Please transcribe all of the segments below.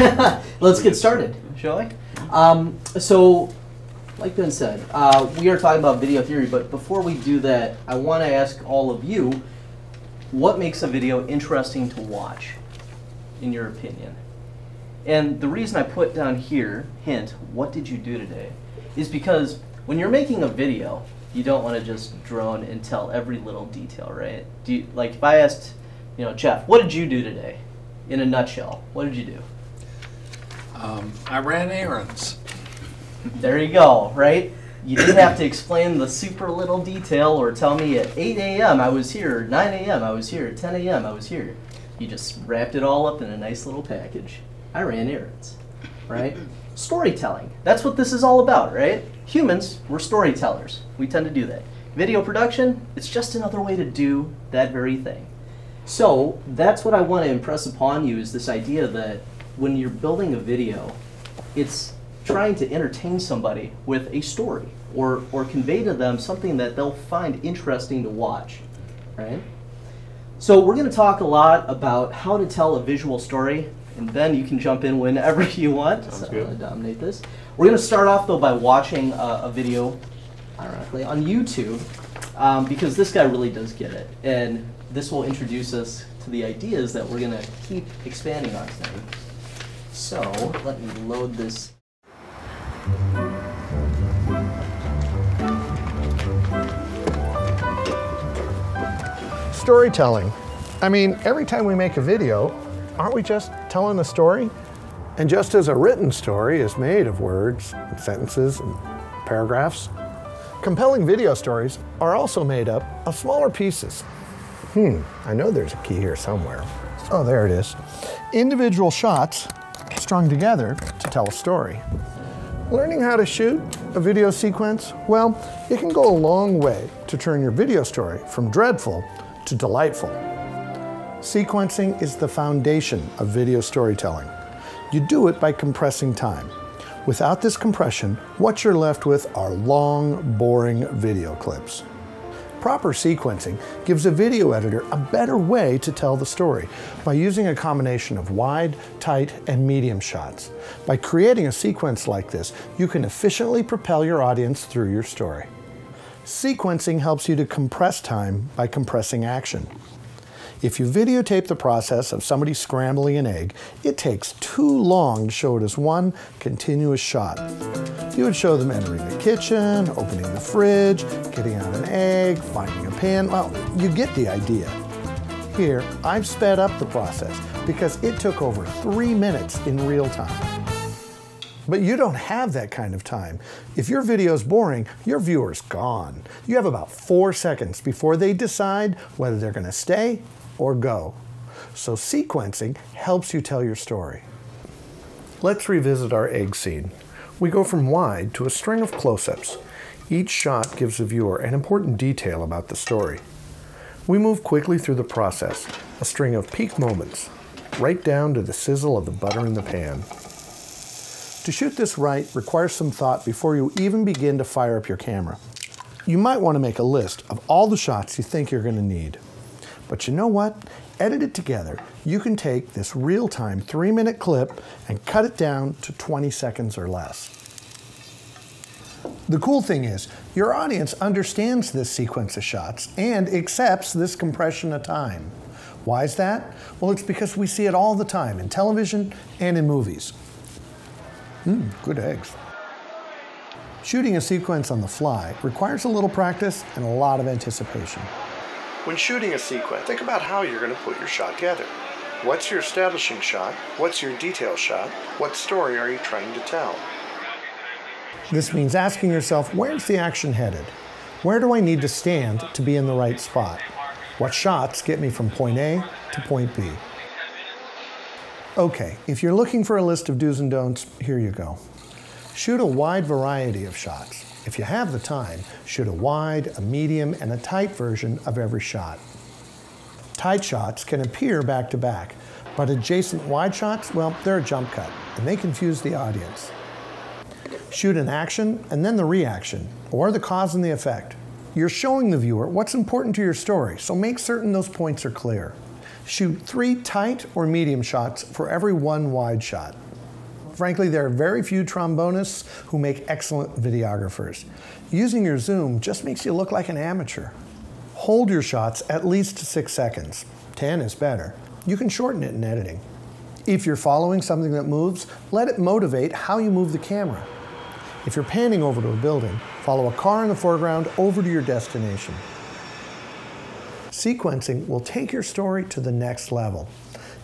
Let's get started, shall we? Um, so, like Ben said, uh, we are talking about video theory, but before we do that, I want to ask all of you what makes a video interesting to watch, in your opinion? And the reason I put down here, hint, what did you do today, is because when you're making a video, you don't want to just drone and tell every little detail, right? You, like if I asked, you know, Jeff, what did you do today? In a nutshell, what did you do? Um, I ran errands. There you go, right? You didn't have to explain the super little detail or tell me at 8 a.m. I was here, 9 a.m. I was here, 10 a.m. I was here. You just wrapped it all up in a nice little package. I ran errands, right? Storytelling. That's what this is all about, right? Humans, we're storytellers. We tend to do that. Video production, it's just another way to do that very thing. So that's what I want to impress upon you is this idea that when you're building a video, it's trying to entertain somebody with a story or, or convey to them something that they'll find interesting to watch, right? So we're going to talk a lot about how to tell a visual story, and then you can jump in whenever you want. Sounds so I'm going to dominate this. We're going to start off though by watching a, a video, ironically, on YouTube, um, because this guy really does get it, and this will introduce us to the ideas that we're going to keep expanding on tonight. So let me load this. Storytelling. I mean, every time we make a video, aren't we just telling a story? And just as a written story is made of words, and sentences, and paragraphs, compelling video stories are also made up of smaller pieces. Hmm, I know there's a key here somewhere. Oh, there it is. Individual shots strung together to tell a story. Learning how to shoot a video sequence, well, it can go a long way to turn your video story from dreadful to delightful. Sequencing is the foundation of video storytelling. You do it by compressing time. Without this compression, what you're left with are long, boring video clips. Proper sequencing gives a video editor a better way to tell the story by using a combination of wide, tight, and medium shots. By creating a sequence like this, you can efficiently propel your audience through your story. Sequencing helps you to compress time by compressing action. If you videotape the process of somebody scrambling an egg, it takes too long to show it as one continuous shot. You would show them entering the kitchen, opening the fridge, getting out an egg, finding a pan. Well, you get the idea. Here, I've sped up the process because it took over three minutes in real time. But you don't have that kind of time. If your video is boring, your viewer's gone. You have about four seconds before they decide whether they're going to stay or go. So sequencing helps you tell your story. Let's revisit our egg scene. We go from wide to a string of close-ups. Each shot gives the viewer an important detail about the story. We move quickly through the process, a string of peak moments, right down to the sizzle of the butter in the pan. To shoot this right requires some thought before you even begin to fire up your camera. You might want to make a list of all the shots you think you're going to need. But you know what? Edit it together, you can take this real-time three-minute clip and cut it down to 20 seconds or less. The cool thing is, your audience understands this sequence of shots and accepts this compression of time. Why is that? Well, it's because we see it all the time in television and in movies. Mmm, good eggs. Shooting a sequence on the fly requires a little practice and a lot of anticipation. When shooting a sequence, think about how you're going to put your shot together. What's your establishing shot? What's your detail shot? What story are you trying to tell? This means asking yourself, where's the action headed? Where do I need to stand to be in the right spot? What shots get me from point A to point B? Okay, if you're looking for a list of do's and don'ts, here you go. Shoot a wide variety of shots. If you have the time, shoot a wide, a medium, and a tight version of every shot. Tight shots can appear back to back, but adjacent wide shots, well, they're a jump cut, and they confuse the audience. Shoot an action and then the reaction, or the cause and the effect. You're showing the viewer what's important to your story, so make certain those points are clear. Shoot three tight or medium shots for every one wide shot. Frankly, there are very few trombonists who make excellent videographers. Using your zoom just makes you look like an amateur. Hold your shots at least six seconds. 10 is better. You can shorten it in editing. If you're following something that moves, let it motivate how you move the camera. If you're panning over to a building, follow a car in the foreground over to your destination. Sequencing will take your story to the next level.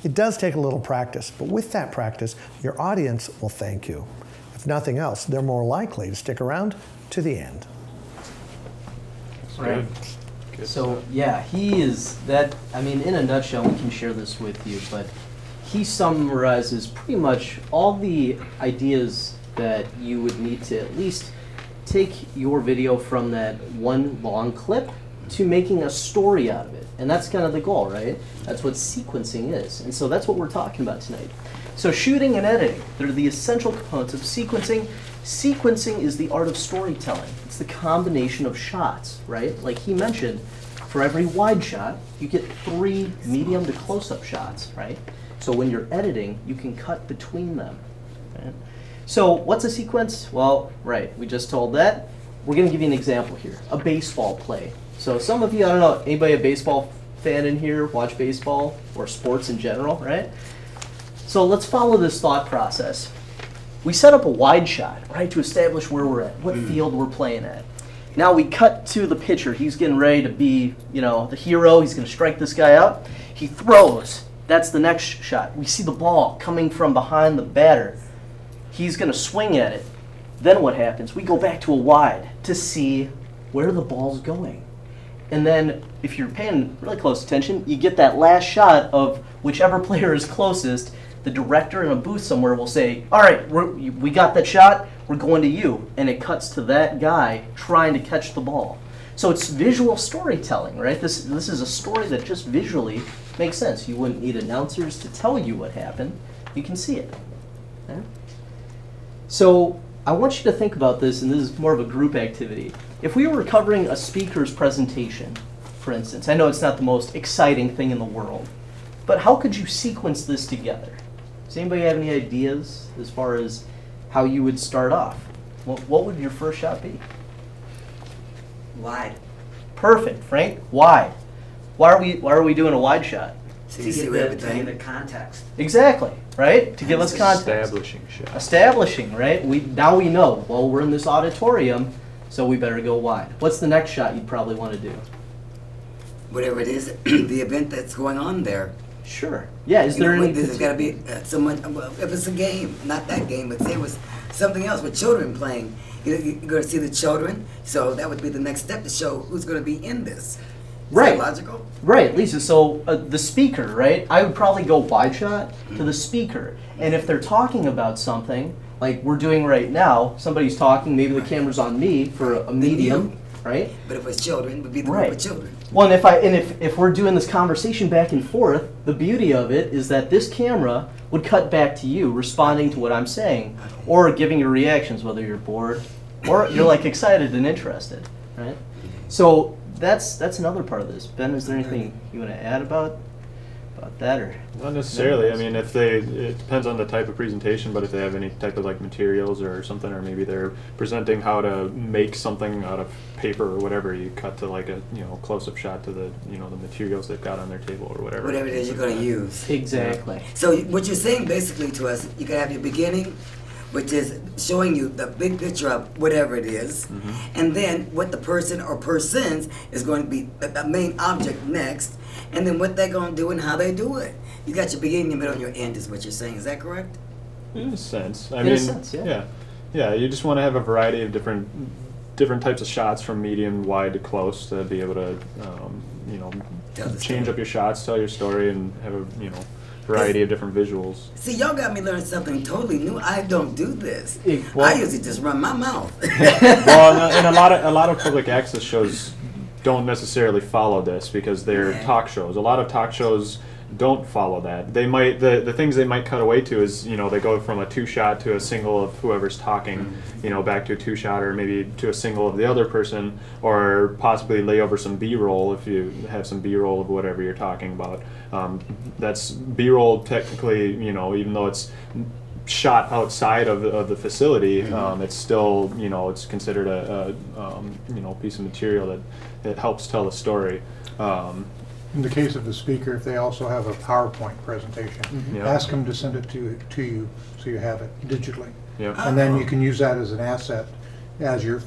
It does take a little practice, but with that practice, your audience will thank you. If nothing else, they're more likely to stick around to the end. Right. So yeah, he is that. I mean, in a nutshell, we can share this with you, but he summarizes pretty much all the ideas that you would need to at least take your video from that one long clip to making a story out of it. And that's kind of the goal, right? That's what sequencing is. And so that's what we're talking about tonight. So shooting and editing, they're the essential components of sequencing. Sequencing is the art of storytelling. It's the combination of shots, right? Like he mentioned, for every wide shot, you get three medium to close-up shots, right? So when you're editing, you can cut between them. Right? So what's a sequence? Well, right, we just told that. We're going to give you an example here, a baseball play. So some of you, I don't know, anybody a baseball fan in here, watch baseball or sports in general, right? So let's follow this thought process. We set up a wide shot, right, to establish where we're at, what hmm. field we're playing at. Now we cut to the pitcher. He's getting ready to be, you know, the hero. He's going to strike this guy out. He throws. That's the next shot. We see the ball coming from behind the batter. He's going to swing at it. Then what happens? We go back to a wide to see where the ball's going. And then, if you're paying really close attention, you get that last shot of whichever player is closest. The director in a booth somewhere will say, All right, we got that shot, we're going to you. And it cuts to that guy trying to catch the ball. So it's visual storytelling, right? This, this is a story that just visually makes sense. You wouldn't need announcers to tell you what happened, you can see it. Okay? So I want you to think about this, and this is more of a group activity. If we were covering a speaker's presentation, for instance, I know it's not the most exciting thing in the world, but how could you sequence this together? Does anybody have any ideas as far as how you would start off? What, what would your first shot be? Wide. Perfect, Frank. Wide. Why are we Why are we doing a wide shot? So To see get where the, to get the context. Exactly, right? To give us context. Establishing shot. Establishing, right? We now we know. Well, we're in this auditorium, so we better go wide. What's the next shot you'd probably want to do? Whatever it is, the event that's going on there. Sure. Yeah. Is You there know, any? There's got to be uh, someone. Well, if it's a game, not that game, but say it was something else with children playing. You know, you're going to see the children, so that would be the next step to show who's going to be in this. Is Right. That logical. Right, Lisa. So uh, the speaker, right? I would probably go wide shot to the speaker, and if they're talking about something like we're doing right now, somebody's talking. Maybe the camera's on me for a, a medium, right? But if it's children, it would be the Right. of children. Well, and if I and if, if we're doing this conversation back and forth, the beauty of it is that this camera would cut back to you, responding to what I'm saying, or giving your reactions, whether you're bored or you're like excited and interested, right? So that's that's another part of this. Ben, is there anything you want to add about about that or? Not necessarily. I mean, if they, it depends on the type of presentation, but if they have any type of like materials or something, or maybe they're presenting how to make something out of paper or whatever, you cut to like a, you know, close-up shot to the, you know, the materials they've got on their table or whatever. Whatever it is you're going to use. Exactly. So what you're saying basically to us, you can have your beginning, which is showing you the big picture of whatever it is, and then what the person or persons is going to be the, the main object next, and then what they're going to do and how they do it. You got your beginning, your middle, and your end is what you're saying. Is that correct? In a sense. I In a sense, yeah. yeah. Yeah, you just want to have a variety of different different types of shots from medium, wide to close to be able to, um, you know, change story. up your shots, tell your story, and have a, you know, variety of different visuals. See, y'all got me learning something totally new. I don't do this. Eh, I usually just run my mouth. well, and a, and a lot of a lot of public access shows don't necessarily follow this because they're Yeah. talk shows. A lot of talk shows don't follow that. They might the the things they might cut away to is you know they go from a two shot to a single of whoever's talking, you know, back to a two shot or maybe to a single of the other person, or possibly lay over some B roll if you have some B roll of whatever you're talking about. Um, that's B roll technically, you know, even though it's shot outside of, the- of the facility, um, it's still you know it's considered a, a um, you know piece of material that that helps tell the story. Um, In the case of the speaker, if they also have a PowerPoint presentation, mm-hmm. Yeah. ask them to send it to, to you, so you have it digitally. yeah. And then you can use that as an asset, as your,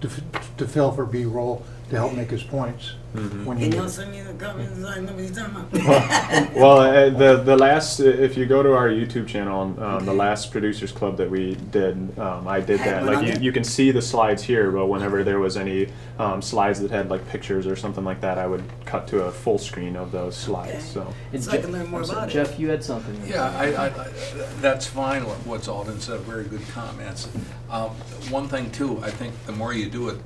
to f- to fill for B-roll, to help make his points. when Can you y'all send me the comments so I know what talking about? Well, uh, the the last if you go to our YouTube channel, um, the last producers club that we did, um, I did I that. Like you, you can see the slides here, but whenever there was any um, slides that had like pictures or something like that, I would cut to a full screen of those slides. Okay. So And So I Jeff- can learn more about it. Jeff, you had something. Yeah, I, I, I- that's fine, what what's Alden said, very good comments. Um, One thing too, I think the more you do it,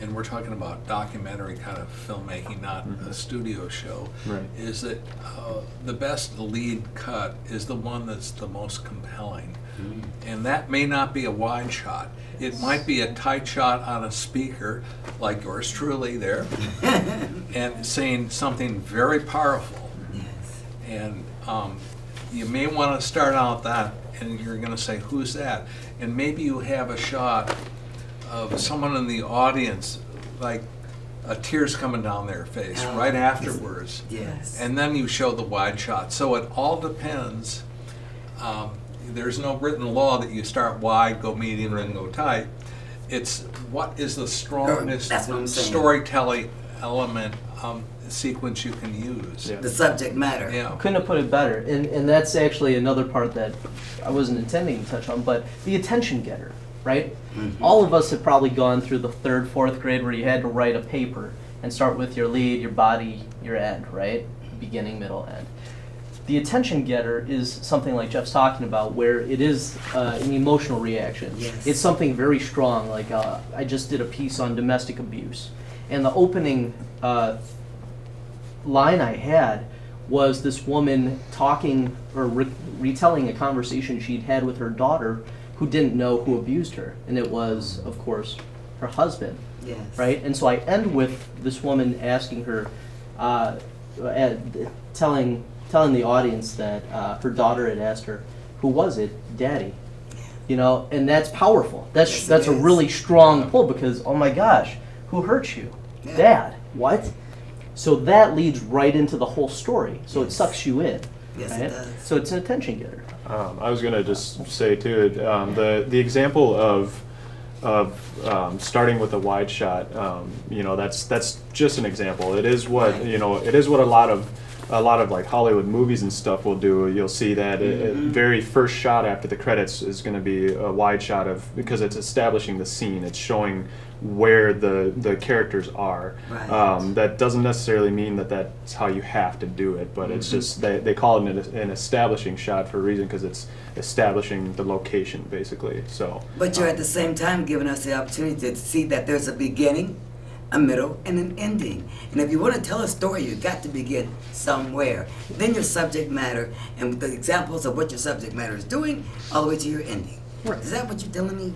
and we're talking about documentary kind of filmmaking, not a studio show, Right. is that uh, the best lead cut is the one that's the most compelling. And that may not be a wide shot. It might be a tight shot on a speaker, like yours truly there, and saying something very powerful. Yes. And um, you may want to start out that, and you're going to say, "Who's that?" And maybe you have a shot of someone in the audience, like a tears coming down their face Oh, right afterwards, Yes. and then you show the wide shot. So it all depends. Um, there's no written law that you start wide, go medium, and go tight. It's what is the strongest that's what I'm saying. storytelling element um, sequence you can use. Yeah. The subject matter. Yeah. Couldn't have put it better. And, and that's actually another part that I wasn't intending to touch on, but the attention getter, right? All of us have probably gone through the third, fourth grade where you had to write a paper and start with your lead, your body, your end, right? Beginning, middle, end. The attention getter is something like Jeff's talking about, where it is uh, an emotional reaction. Yes. It's something very strong. Like uh, I just did a piece on domestic abuse, and the opening uh, line I had was this woman talking or re- retelling a conversation she'd had with her daughter who didn't know who abused her. And it was, of course, her husband, Yes. right? And so I end with this woman asking her, uh, uh, telling, telling the audience that uh, her daughter had asked her, who was it? Daddy. You know, and that's powerful. That's Yes, that's a is. really strong pull because oh my gosh, who hurt you? Yeah. Dad. What? So that leads right into the whole story. So it sucks you in. Yes, it does. So it's an attention getter. Um, I was gonna just say too, um, the the example of of um, starting with a wide shot. Um, you know, that's that's just an example. It is what you know. It is what a lot of a lot of like Hollywood movies and stuff will do. You'll see that it- Mm-hmm. very first shot after the credits is going to be a wide shot of because it's establishing the scene. It's showing where the the characters are. Right. Um, that doesn't necessarily mean that that's how you have to do it, but it's just they, they call it an, an establishing shot for a reason because it's establishing the location basically. So, But you're at the same time giving us the opportunity to see that there's a beginning, a middle, and an ending. And if you want to tell a story, you've got to begin somewhere. Then your subject matter and the examples of what your subject matter is doing, all the way to your ending. Is that what you're telling me?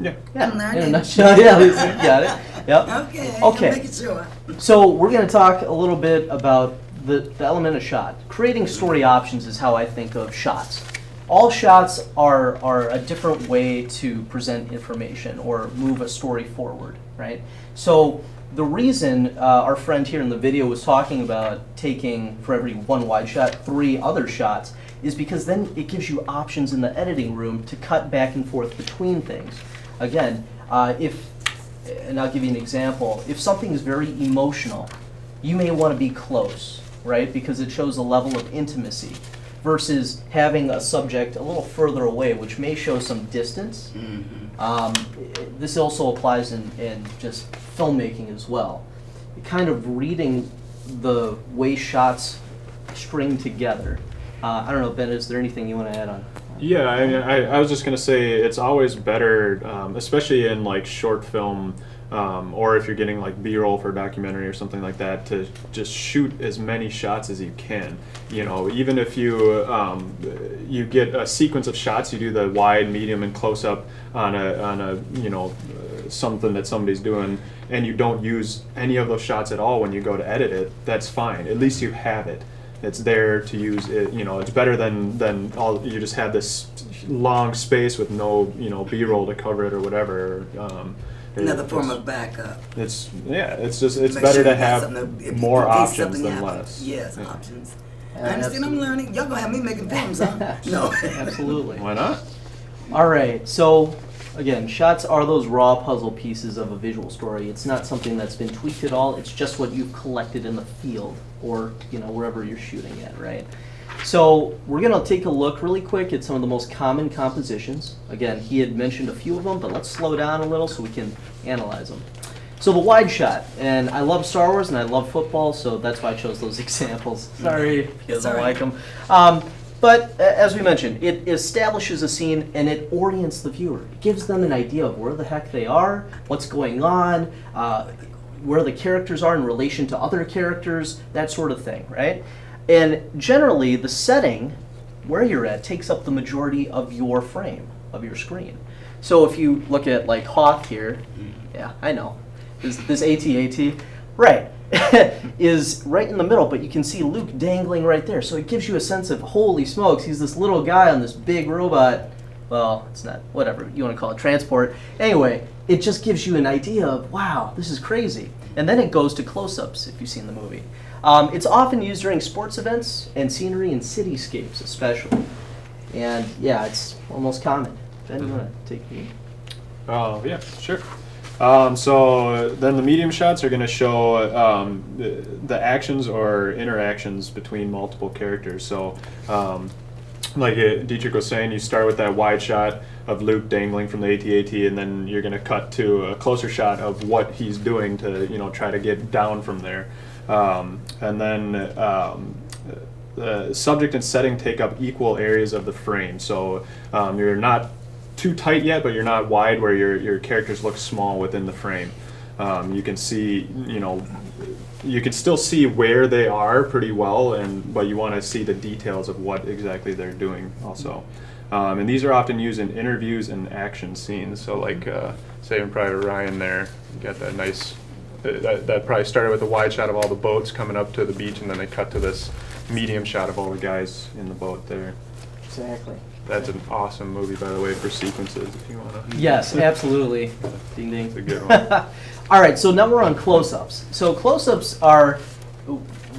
Yeah. Yeah. I'm In a learning. nutshell, yeah, you got it. Yep. Okay. Okay. I'm sure. So we're going to talk a little bit about the, the element of shot. Creating story options is how I think of shots. All shots are, are a different way to present information or move a story forward, right? So the reason uh, our friend here in the video was talking about taking, for every one wide shot, three other shots is because then it gives you options in the editing room to cut back and forth between things. Again, uh, if and I'll give you an example. If something is very emotional, you may want to be close, right? Because it shows a level of intimacy versus having a subject a little further away, which may show some distance. Um, this also applies in, in just filmmaking as well. Kind of reading the way shots string together. Uh, I don't know, Ben, is there anything you want to add on? Yeah, I, mean, I, I was just gonna say it's always better, um, especially in like short film, um, or if you're getting like B-roll for a documentary or something like that, to just shoot as many shots as you can. You know, even if you um, you get a sequence of shots, you do the wide, medium, and close up on a on a you know something that somebody's doing, and you don't use any of those shots at all when you go to edit it. That's fine. At least you have it it's there to use it you know it's better than than all you just have this long space with no you know b-roll to cover it or whatever um, it- Another form of backup. it's yeah it's just it's Make better sure to have something more options than happens. less Yes, Yeah. options. Uh, I understand. I'm learning. Y'all gonna have me making films, huh? no. Absolutely. why not All right, so again, shots are those raw puzzle pieces of a visual story. It's not something that's been tweaked at all. It's just what you've collected in the field or you know wherever you're shooting at, right? So we're gonna take a look really quick at some of the most common compositions. Again, he had mentioned a few of them, but let's slow down a little so we can analyze them. So the wide shot, and I love Star Wars and I love football, so that's why I chose those examples. Sorry if you guys don't like them. Um, but as we mentioned, it establishes a scene and it orients the viewer. It gives them an idea of where the heck they are, what's going on, uh, where the characters are in relation to other characters, that sort of thing, right? And generally, the setting where you're at takes up the majority of your frame, of your screen. So if you look at like Hoth here, yeah, I know, this, this AT-AT, right, is right in the middle, but you can see Luke dangling right there. So it gives you a sense of, holy smokes, he's this little guy on this big robot. Well, it's not, whatever you want to call it, transport. Anyway, it just gives you an idea of, wow, this is crazy. And then it goes to close-ups, if you've seen the movie. Um, it's often used during sports events and scenery and cityscapes especially. And yeah, it's almost common. Ben, you want to take me? Oh, yeah, sure. Um, so then the medium shots are going to show um, the, the actions or interactions between multiple characters. So, um, like uh, Dietrich was saying, you start with that wide shot of Luke dangling from the AT-AT, and then you're going to cut to a closer shot of what he's doing to, you know, try to get down from there. Um, and then um, the subject and setting take up equal areas of the frame. So um, you're not too tight yet, but you're not wide where your, your characters look small within the frame. Um, you can see, you know, you can still see where they are pretty well, and but you want to see the details of what exactly they're doing also. Um, and these are often used in interviews and action scenes. So like uh, Saving Private Ryan there, you got that nice, that, that probably started with a wide shot of all the boats coming up to the beach, and then they cut to this medium shot of all the guys in the boat there. Exactly. That's an awesome movie, by the way, for sequences, if you want to. Yes, absolutely. Ding ding. It's a good one. All right, so now we're on close-ups. So close-ups are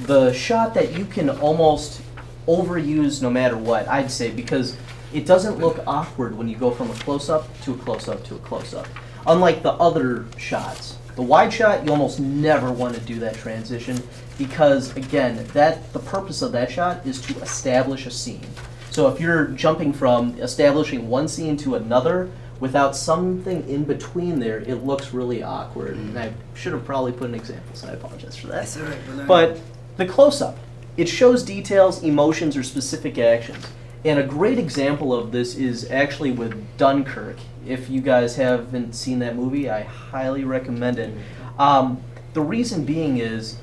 the shot that you can almost overuse no matter what, I'd say, because it doesn't look awkward when you go from a close-up to a close-up to a close-up. Unlike the other shots. The wide shot, you almost never want to do that transition because, again, that the purpose of that shot is to establish a scene. So if you're jumping from establishing one scene to another without something in between there, it looks really awkward. And I should have probably put an example, so I apologize for that. That's all right. But the close up, it shows details, emotions, or specific actions. And a great example of this is actually with Dunkirk. If you guys haven't seen that movie, I highly recommend it. Um, the reason being is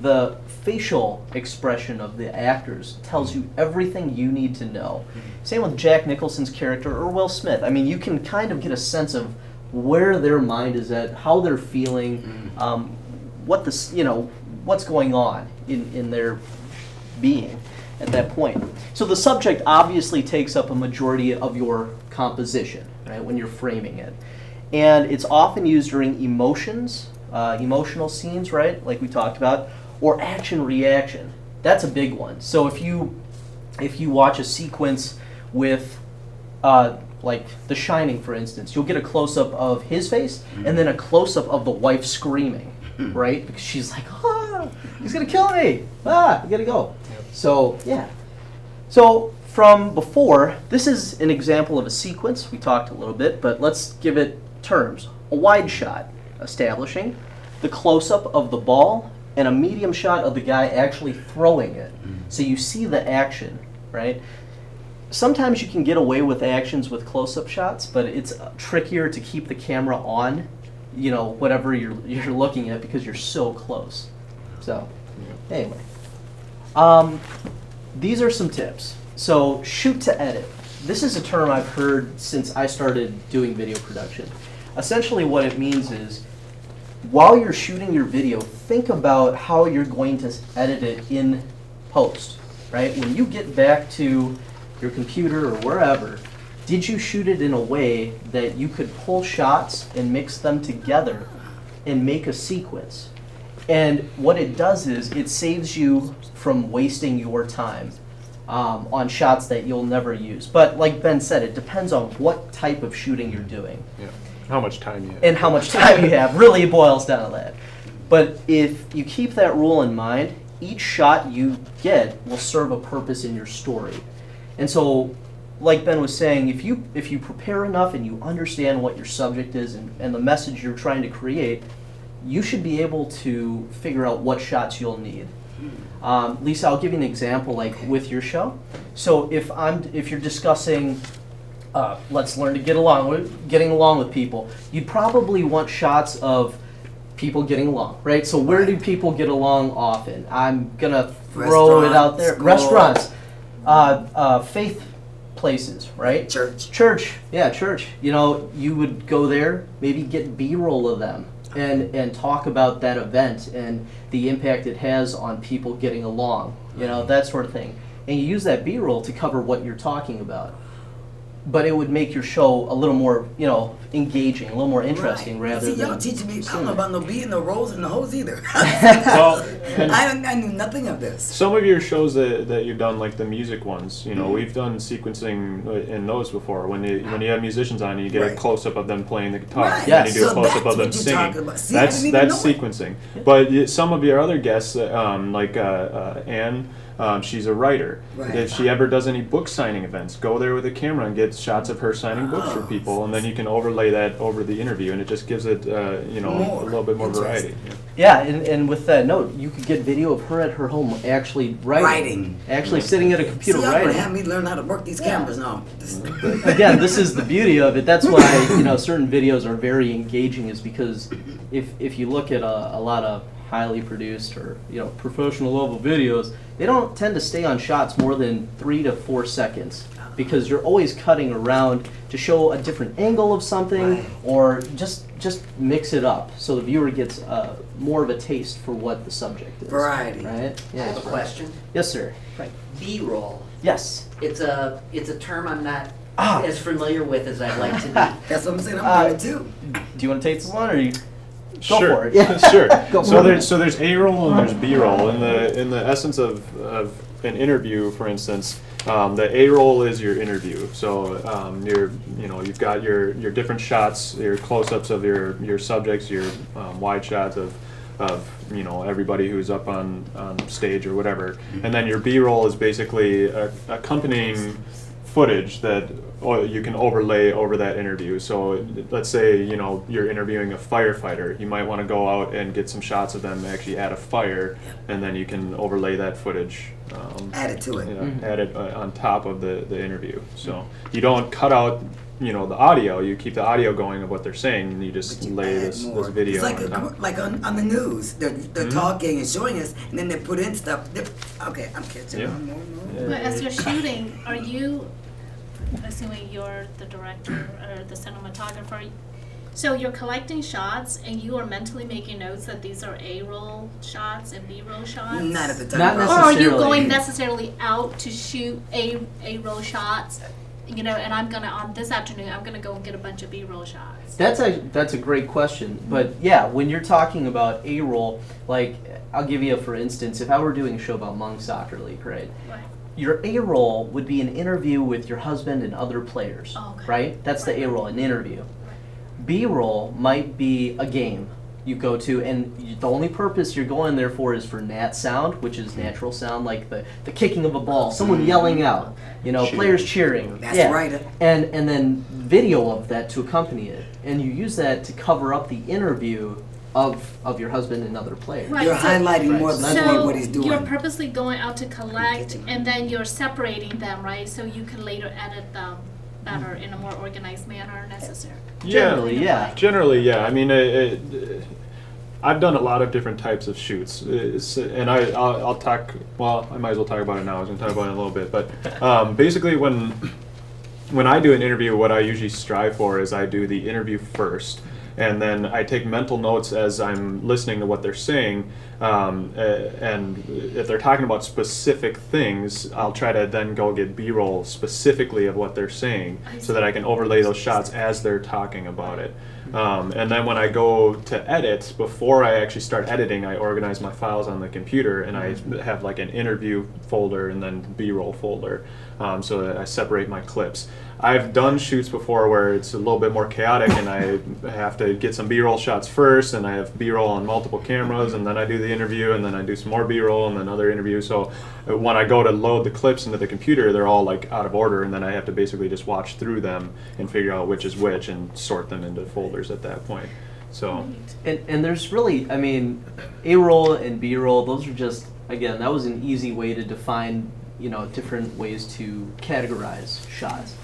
the facial expression of the actors tells you everything you need to know. Same with Jack Nicholson's character or Will Smith. I mean, you can kind of get a sense of where their mind is at, how they're feeling, um, what this, you know, what's going on in, in their being at that point. So the subject obviously takes up a majority of your composition, right, when you're framing it. And it's often used during emotions, uh, emotional scenes, right, like we talked about, or action reaction. That's a big one. So if you if you watch a sequence with uh, like The Shining, for instance, you'll get a close up of his face and then a close up of the wife screaming, right? Because she's like, ah, he's gonna kill me. Ah, I gotta go. So yeah. So from before, this is an example of a sequence. We talked a little bit, but let's give it terms. A wide shot, establishing the close up of the ball, and a medium shot of the guy actually throwing it. So you see the action, right? Sometimes you can get away with actions with close up shots, but it's trickier to keep the camera on, you know, whatever you're, you're looking at because you're so close. So, anyway. Um, these are some tips. So, shoot to edit. This is a term I've heard since I started doing video production. Essentially, what it means is while you're shooting your video, think about how you're going to edit it in post, right? When you get back to your computer or wherever, did you shoot it in a way that you could pull shots and mix them together and make a sequence? And what it does is it saves you from wasting your time um, on shots that you'll never use. But like Ben said, it depends on what type of shooting you're doing Yeah. How much time you have? and how much time you have. Really, it boils down to that. But if you keep that rule in mind, each shot you get will serve a purpose in your story. And so, like Ben was saying, if you if you prepare enough and you understand what your subject is and, and the message you're trying to create, you should be able to figure out what shots you'll need. Um, Lisa, I'll give you an example, like with your show. So if I'm if you're discussing uh, let's learn to get along with getting along with people. You'd probably want shots of people getting along right? So where do people get along often? I'm gonna throw it out there. Restaurants, restaurants. Uh, uh, faith places right? Church. church. Yeah church. You know you would go there maybe get b-roll of them and and talk about that event and the impact it has on people getting along you know that sort of thing. And you use that b-roll to cover what you're talking about but it would make your show a little more you know engaging a little more interesting Right. rather See, y'all teaching me. I don't know about no B and no rolls and the hoes either. Well, and- I, I knew nothing of this. Some of your shows that, that you've done, like the music ones, you know, Mm-hmm. we've done sequencing in those before. When you when you have musicians on, you get a close up of them playing the guitar, Right. and then you Yes. do a close up that's of them what you're singing. about. See, that's that's know it. sequencing. But some of your other guests, uh, um, like uh, uh, Anne, um, she's a writer. Right. If she ever does any book signing events, go there with a camera and get shots of her signing books for Oh. people, and then you can overlay that over the interview, and it just gives it, uh, you know, More a little bit more variety. interesting. yeah and, and with that note you could get video of her at her home actually writing, Writing. actually sitting at a computer y'all writing have me learn how to work these cameras now. This- again, this is the beauty of it. That's why you know certain videos are very engaging, is because if if you look at a, a lot of highly produced or you know professional level videos, they don't tend to stay on shots more than three to four seconds because you're always cutting around to show a different angle of something Right. or just just mix it up so the viewer gets uh, more of a taste for what the subject is. Variety. Right? I have a question. Yes, sir. Right. B-roll. Yes. It's a it's a term I'm not Ah. as familiar with as I'd like to be. That's what I'm saying. I'm Uh, too. Do you want to take this one or you? Go sure. for it. Yeah. sure. So there's so there's A roll and there's B roll. In the in the essence of, of an interview, for instance, um, the A roll is your interview. So um, your you know you've got your your different shots, your close-ups of your your subjects, your um, wide shots of of you know everybody who's up on, on stage or whatever, and then your B roll is basically a, accompanying footage that you can overlay over that interview. So let's say you know you're interviewing a firefighter, you might want to go out and get some shots of them actually at a fire, and then you can overlay that footage. Um, Add it to it. you know, add it uh, on top of the, the interview. So you don't cut out you know the audio. You keep the audio going of what they're saying, and you just you lay this, more. this video It's like, on a, top. like on, on the news. They're, they're Mm-hmm. talking and showing us, and then they put in stuff. They're- Okay, I'm catching Yeah. on more and more. Yeah. But as you're shooting, are you, assuming you're the director or the cinematographer, so you're collecting shots and you are mentally making notes that these are A-roll shots and B-roll shots? Not at the time. Not Or are you going necessarily out to shoot A, A-roll shots? You know, and I'm gonna, on this afternoon, I'm gonna go and get a bunch of B-roll shots. That's a that's a great question. But yeah, when you're talking about A roll, like I'll give you a for instance, if I were doing a show about Hmong Soccer League, right? Right. Your A roll would be an interview with your husband and other players. Oh, okay. Right? That's the Right. A roll, an interview. B roll might be a game you go to, and you, the only purpose you're going there for is for nat sound, which is natural sound, like the, the kicking of a ball, someone mm. yelling out, you know, Cheering. players cheering. That's yeah. right. And and then video of that to accompany it, and you use that to cover up the interview of of your husband and other players. Right. You're so- highlighting more than So what he's doing. you're purposely going out to collect, and then you're separating them, right? So you can later edit them better in a more organized manner necessary. Generally, yeah. Generally, yeah. I mean, it, it, I've done a lot of different types of shoots, It's- and I I'll, I'll talk. Well, I might as well talk about it now. I was going to talk about it in a little bit, but um, basically, when when I do an interview, what I usually strive for is I do the interview first, and then I take mental notes as I'm listening to what they're saying. Um, and if they're talking about specific things, I'll try to then go get B-roll specifically of what they're saying, so that I can overlay those shots as they're talking about it. Um, and then when I go to edit, before I actually start editing, I organize my files on the computer and I have like an interview folder and then B-roll folder um, so that I separate my clips. I've done shoots before where it's a little bit more chaotic and I have to get some B-roll shots first and I have B-roll on multiple cameras and then I do the interview and then I do some more B-roll and then another interview. So uh, when I go to load the clips into the computer, they're all like out of order and then I have to basically just watch through them and figure out which is which and sort them into folders at that point. So And, and there's really, I mean, A roll and B roll, those are just, again, that was an easy way to define, you know, different ways to categorize shots.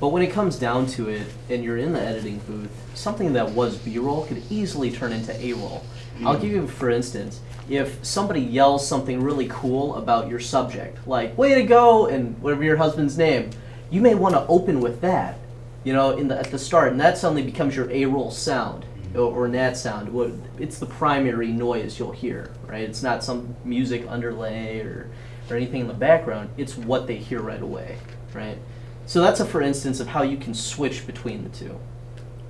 But when it comes down to it, and you're in the editing booth, something that was B roll could easily turn into A roll. I'll mm. give you, for instance, if somebody yells something really cool about your subject, like "way to go" and whatever your husband's name, you may want to open with that, you know, in the at the start, and that suddenly becomes your A roll sound or, or nat sound. What it's the primary noise you'll hear, right? It's not some music underlay or or anything in the background. It's what they hear right away, right? So that's a for instance of how you can switch between the two.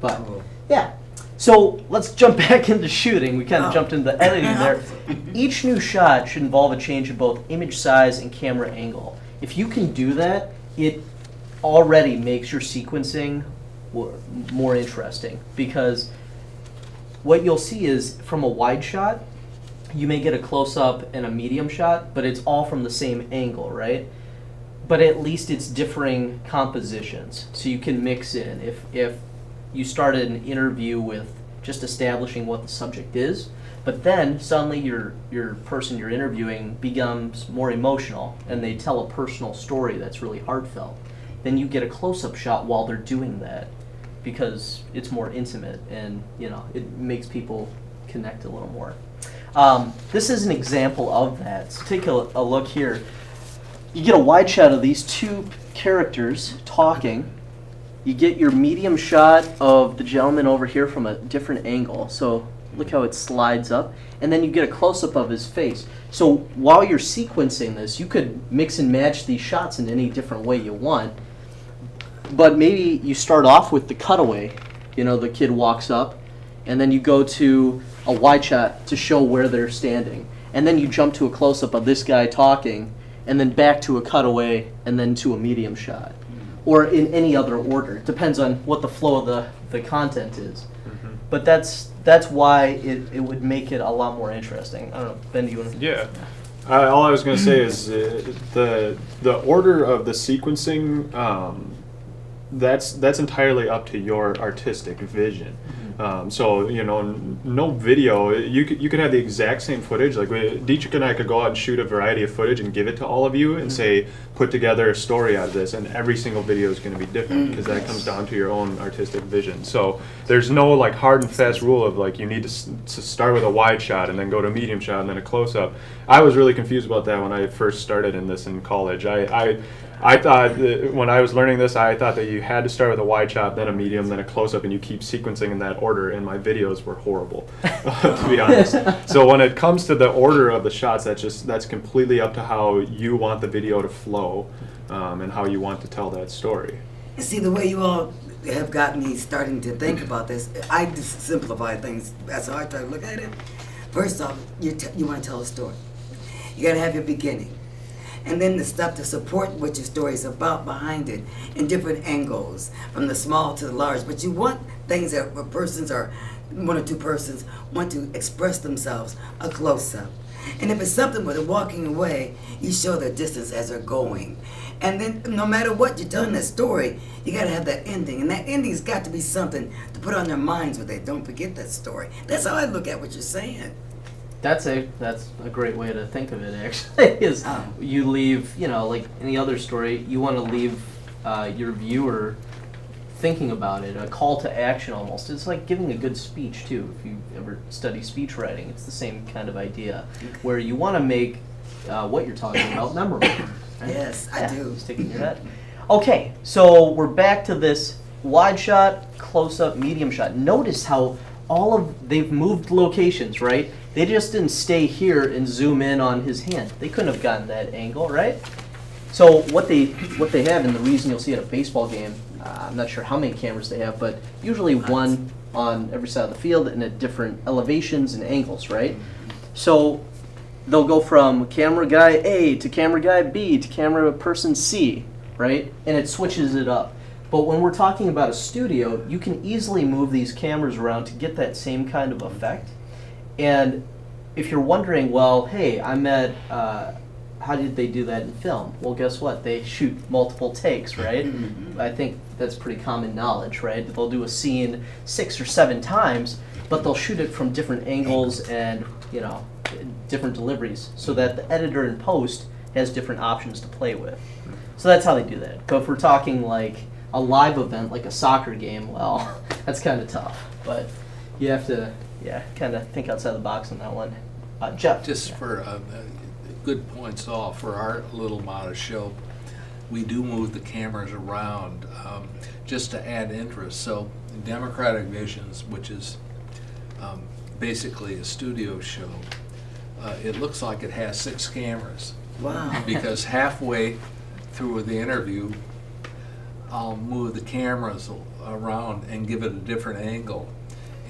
But Cool. yeah. So let's jump back into shooting. We kind of Oh. jumped into editing there. Each new shot should involve a change in both image size and camera angle. If you can do that, it already makes your sequencing more interesting because what you'll see is from a wide shot, you may get a close up and a medium shot, but it's all from the same angle, right? But at least it's differing compositions, so you can mix in. If if you started an interview with just establishing what the subject is, but then suddenly your your person you're interviewing becomes more emotional and they tell a personal story that's really heartfelt, then you get a close up shot while they're doing that because it's more intimate and you know it makes people connect a little more. Um, this is an example of that. So take a, a look here. You get a wide shot of these two characters talking. You get your medium shot of the gentleman over here from a different angle. So look how it slides up. And then you get a close up of his face. So while you're sequencing this, you could mix and match these shots in any different way you want but maybe you start off with the cutaway. You know, the kid walks up, and then you go to a wide shot to show where they're standing, and then you jump to a close up of this guy talking, and then back to a cutaway, and then to a medium shot, or in any other order. It depends on what the flow of the, the content is. But that's that's why it, it would make it a lot more interesting. I don't know, Ben, do you want to? Yeah. Uh, all I was going to say is uh, the the order of the sequencing. Um, that's that's entirely up to your artistic vision. Um, so you know, no video. You could you could have the exact same footage. Like we, Dietrich and I could go out and shoot a variety of footage and give it to all of you and say, put together a story out of this. And every single video is going to be different mm. because that comes down to your own artistic vision. So there's no like hard and fast rule of like you need to, s- to start with a wide shot and then go to a medium shot and then a close up. I was really confused about that when I first started in this in college. I, I I thought when I was learning this, I thought that you had to start with a wide shot, then a medium, then a close up, and you keep sequencing in that order. And my videos were horrible, to be honest. So when it comes to the order of the shots, that's just that's completely up to how you want the video to flow, um, and how you want to tell that story. See, the way you all have got me starting to think about this, I just simplify things. That's how I try to look at it. First off, you, you want to tell a story. You got to have your beginning. And then the stuff to support what your story is about behind it in different angles, from the small to the large. But you want things that where persons or one or two persons want to express themselves a close up. And if it's something where they're walking away, you show their distance as they're going. And then no matter what you're telling that story, you gotta have that ending. And that ending's got to be something to put on their minds where they don't forget that story. That's how I look at what you're saying. That's a that's a great way to think of it. Actually, is Oh. you leave you know like any other story, you want to leave uh, your viewer thinking about it, a call to action almost. It's like giving a good speech too. If you ever study speech writing, it's the same kind of idea, where you want to make uh, what you're talking about memorable. right? Yes, I Yeah, do. Sticking your head. Okay, so we're back to this wide shot, close up, medium shot. Notice how all of they've moved locations, right? They just didn't stay here and zoom in on his hand. They couldn't have gotten that angle, right? So what they what they have, and the reason you'll see at a baseball game, I'm not sure how many cameras they have, but usually one on every side of the field and at different elevations and angles, right? So they'll go from camera guy A to camera guy B to camera person C, right? And it switches it up. But when we're talking about a studio, you can easily move these cameras around to get that same kind of effect. And if you're wondering, well, hey, I'm at, uh, how did they do that in film? Well, guess what? They shoot multiple takes, right? I think that's pretty common knowledge, right? They'll do a scene six or seven times, but they'll shoot it from different angles and, you know, different deliveries so that the editor in post has different options to play with. So that's how they do that. But if we're talking like a live event, like a soccer game, well, that's kind of tough. But you have to, yeah, kind of think outside the box on that one. Uh, Jeff. Just for uh, uh, good points all for our little modest show, we do move the cameras around um, just to add interest. So Democratic Visions, which is um, basically a studio show, uh, it looks like it has six cameras Wow. because halfway through the interview, I'll move the cameras around and give it a different angle.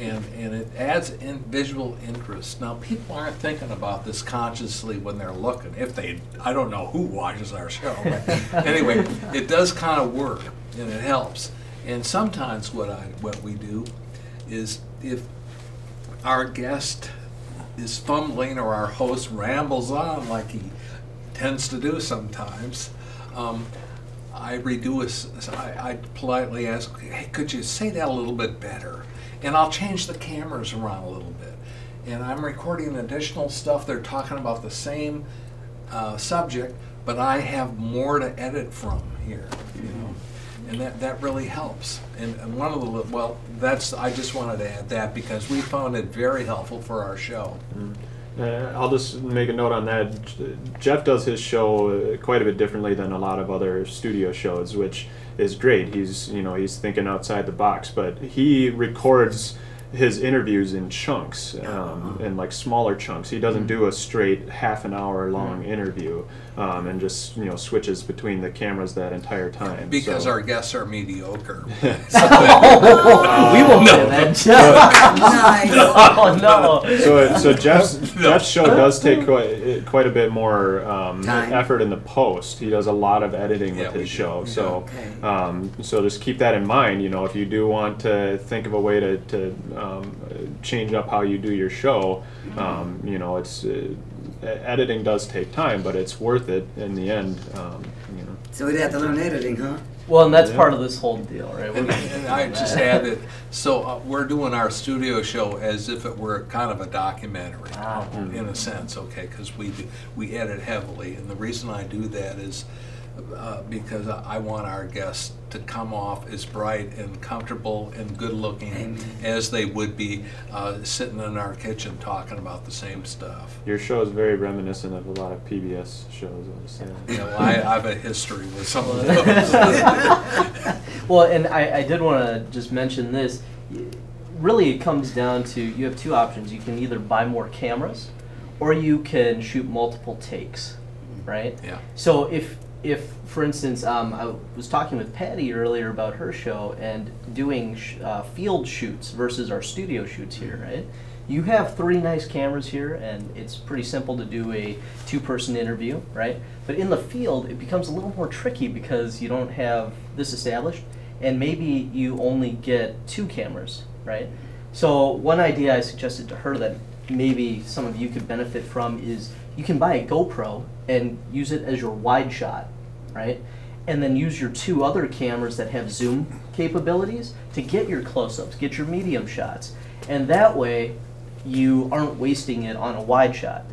And, and it adds in visual interest. Now, people aren't thinking about this consciously when they're looking. If they, I don't know who watches our show. But anyway, it does kind of work and it helps. And sometimes what I, what we do is if our guest is fumbling or our host rambles on like he tends to do sometimes, um, I redo a I I politely ask, hey, could you say that a little bit better? And I'll change the cameras around a little bit. And I'm recording additional stuff. They're talking about the same uh, subject, but I have more to edit from here, you know. And that, that really helps. And, and one of the, well, that's, I just wanted to add that because we found it very helpful for our show. Uh, I'll just make a note on that. Jeff does his show uh, quite a bit differently than a lot of other studio shows, which is great. He's you know he's thinking outside the box, but he records his interviews in chunks, um, in like smaller chunks. He doesn't do a straight half an hour long interview, um, and just you know switches between the cameras that entire time. Because So- our guests are mediocre. we won't say that, Jeff. Nice. oh no. so, so Jeff's Jeff's show does take quite, quite a bit more um, effort in the post. He does a lot of editing Yeah, with his show. We So, Okay. um, so just keep that in mind. You know, if you do want to think of a way to, to um, change up how you do your show, um, you know, it's uh, editing does take time, but it's worth it in the end. Um, you know. So we'd have to learn editing, huh? Well, and that's Yeah. part of this whole deal, right? And, and I just add that, so uh, we're doing our studio show as if it were kind of a documentary, Wow. in a sense, okay, because we do, we edit heavily, and the reason I do that is uh, because I I want our guests to come off as bright and comfortable and good-looking Amen. as they would be uh, sitting in our kitchen talking about the same stuff. Your show is very reminiscent of a lot of PBS shows. I would say. You know, I, I have a history with some of those. well, and I, I did want to just mention this. Really, it comes down to you have two options. You can either buy more cameras, or you can shoot multiple takes, right? Yeah. So if if for instance, um, I was talking with Patty earlier about her show and doing sh- uh, field shoots versus our studio shoots here, right? You have three nice cameras here, and it's pretty simple to do a two-person interview, right? But in the field, it becomes a little more tricky because you don't have this established, and maybe you only get two cameras, right? So one idea I suggested to her that maybe some of you could benefit from is you can buy a GoPro and use it as your wide shot, right? And then use your two other cameras that have zoom capabilities to get your close-ups, get your medium shots. And that way you aren't wasting it on a wide shot.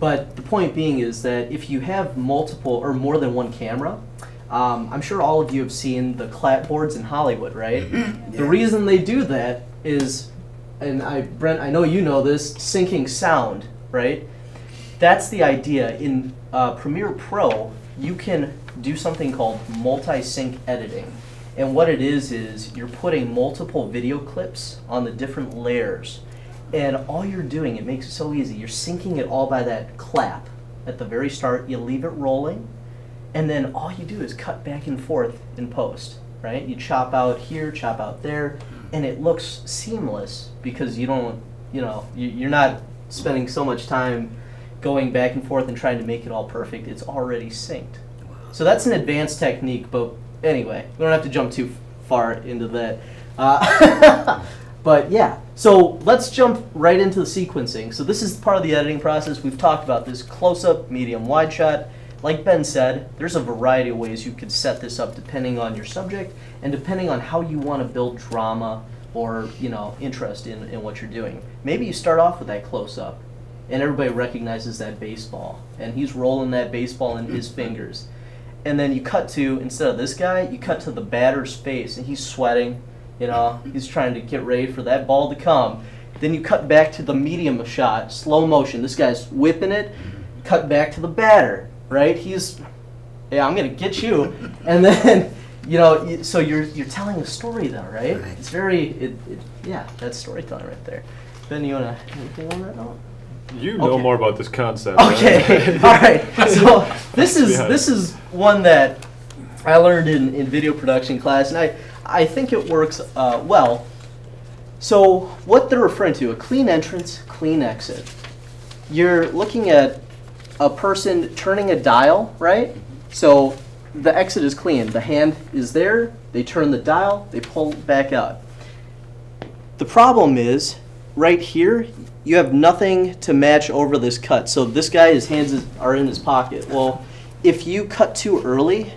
But the point being is that if you have multiple or more than one camera, um, I'm sure all of you have seen the clapboards in Hollywood, right? The reason they do that is, and I, Brent, I know you know this, syncing sound, right? That's the idea. In uh, Premiere Pro, you can do something called multi-sync editing. And what it is is you're putting multiple video clips on the different layers. And all you're doing, it makes it so easy. You're syncing it all by that clap at the very start. You leave it rolling, and then all you do is cut back and forth in post, right? You chop out here, chop out there, and it looks seamless because you don't, you know, you- you're not spending so much time going back and forth and trying to make it all perfect. It's already synced. So that's an advanced technique, but anyway, we don't have to jump too far into that. Uh, but yeah, so let's jump right into the sequencing. So this is part of the editing process. We've talked about this close-up, medium, wide shot. Like Ben said, there's a variety of ways you could set this up depending on your subject and depending on how you want to build drama or you know interest in, in what you're doing. Maybe you start off with that close-up and everybody recognizes that baseball and he's rolling that baseball in his fingers and then you cut to instead of this guy you cut to the batter's face and he's sweating you know? He's trying to get ready for that ball to come. Then you cut back to the medium shot slow motion. This guy's whipping it. Cut back to the batter right? He's yeah i'm gonna get you. And then you know so you're you're telling a story though right, Right. it's very it, it, yeah that's storytelling right there. Ben you wanna anything on that note You know Okay. more about this concept. Okay, all right. So this is this is one that I learned in, in video production class, and I I think it works uh, well. So what they're referring to a clean entrance, clean exit. You're looking at a person turning a dial, right? So the exit is clean. The hand is there. They turn the dial. They pull back out. The problem is, right here, you have nothing to match over this cut. So this guy, his hands is, are in his pocket. Well, if you cut too early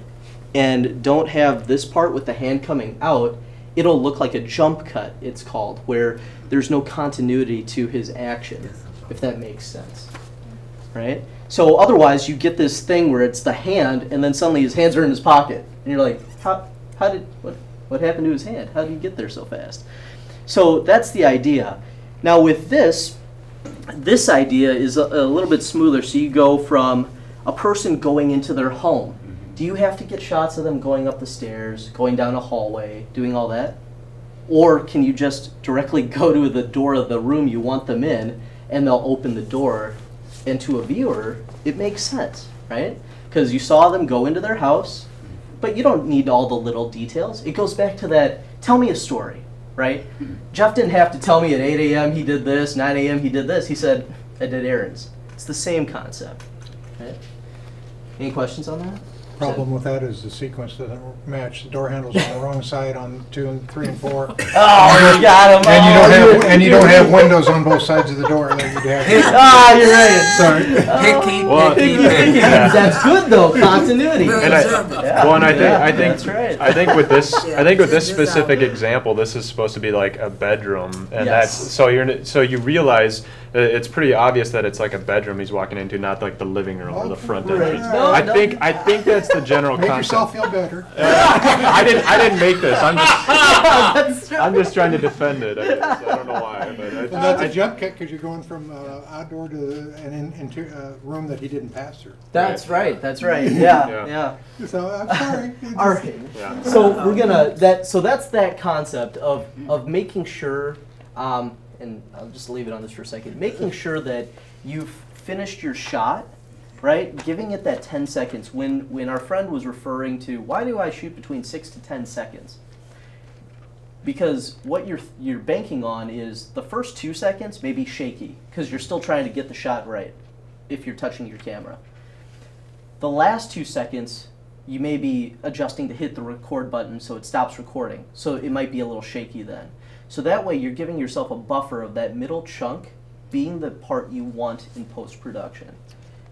and don't have this part with the hand coming out, it'll look like a jump cut, it's called, where there's no continuity to his action, if that makes sense. Right? So otherwise, you get this thing where it's the hand, and then suddenly his hands are in his pocket. And you're like, how, how did, what, what happened to his hand? How did he get there so fast? So that's the idea. Now with this, this idea is a, a little bit smoother. So you go from a person going into their home. Mm-hmm. Do you have to get shots of them going up the stairs, going down a hallway, doing all that? Or can you just directly go to the door of the room you want them in and they'll open the door? And to a viewer, it makes sense, right? Because you saw them go into their house, but you don't need all the little details. It goes back to that tell me a story, right? Jeff didn't have to tell me at 8 a.m. he did this, 9 a.m. he did this. He said, I did errands. It's the same concept. Any questions on that? Problem with that is the sequence doesn't match. The door handle's on the wrong side on two and three and four. Oh, you got him. And you don't Oh, have, and you don't have windows on both sides of the door that you'd have. Ah, you're right. Sorry. Picky, Well, picky, Picky, picky. picky. That's good though. Continuity. Very And I- Yeah. Well, and I think Yeah, I think that's right. I think with this Yeah, I think with this check specific example, this is supposed to be like a bedroom, and Yes. that's so you're n- so you realize uh, it's pretty obvious that it's like a bedroom he's walking into, not like the living room or the front Right. entrance. No, I no. think I think that's the general Make concept. yourself feel better. I didn't I didn't make this. I'm just That's right. I'm just trying to defend it. I, guess. I don't know why, but I, And that's I- a jump cut because you're going from uh, outdoor to an in, inter, uh, room that he didn't pass through. That's right. That's right. Yeah. Yeah. Yeah. So I'm sorry. All right. yeah. So we're gonna that. So that's that concept of of making sure, um, and I'll just leave it on this for a second. Making sure that you've finished your shot, right? Giving it that ten seconds. When when our friend was referring to why do I shoot between six to ten seconds? Because what you're you're banking on is the first two seconds may be shaky because you're still trying to get the shot right. If you're touching your camera. The last two seconds, you may be adjusting to hit the record button so it stops recording. So it might be a little shaky then. So that way you're giving yourself a buffer of that middle chunk being the part you want in post production.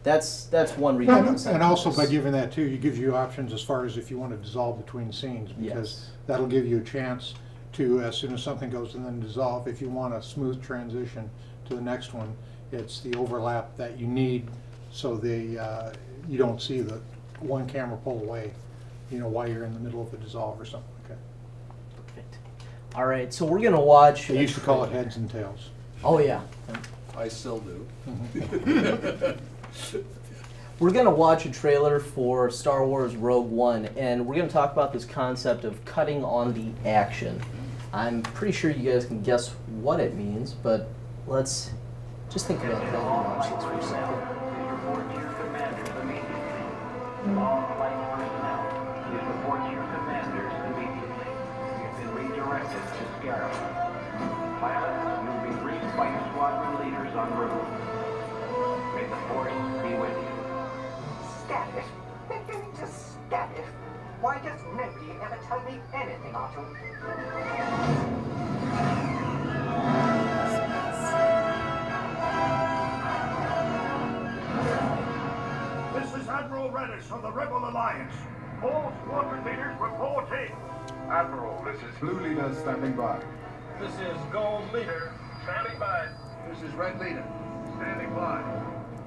That's that's one reason. I'm And and also by giving that too, it gives you options as far as if you want to dissolve between scenes. Yes. Because that'll give you a chance to, as soon as something goes and then dissolve, if you want a smooth transition to the next one, it's the overlap that you need so the, uh, you don't see the one camera pull away, you know, while you're in the middle of the dissolve or something like that. Perfect. All right, so we're gonna watch. They used to call it heads and tails. Oh yeah. I still do. we're gonna watch a trailer for Star Wars Rogue One, and we're gonna talk about this concept of cutting on the action. I'm pretty sure you guys can guess what it means, but let's just think about that this for a second. Just? Why does nobody ever tell me anything, Otto? This is Admiral Raddus of the Rebel Alliance. All squadron leaders reporting. Admiral, this is Blue Leader standing by. This is Gold Leader standing by. This is Red Leader standing by.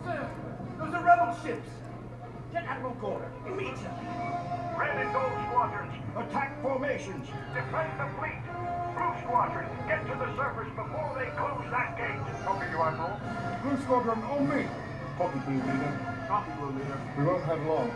Sir, those are rebel ships. Get Admiral Gordon immediately. Red and Gold squadrons, attack formations. Defend the fleet. Blue squadron, get to the surface before they close that gate. Copy you, Admiral. Blue squadron, on me. Copy, Blue Leader. Copy, Blue Leader. We won't have long.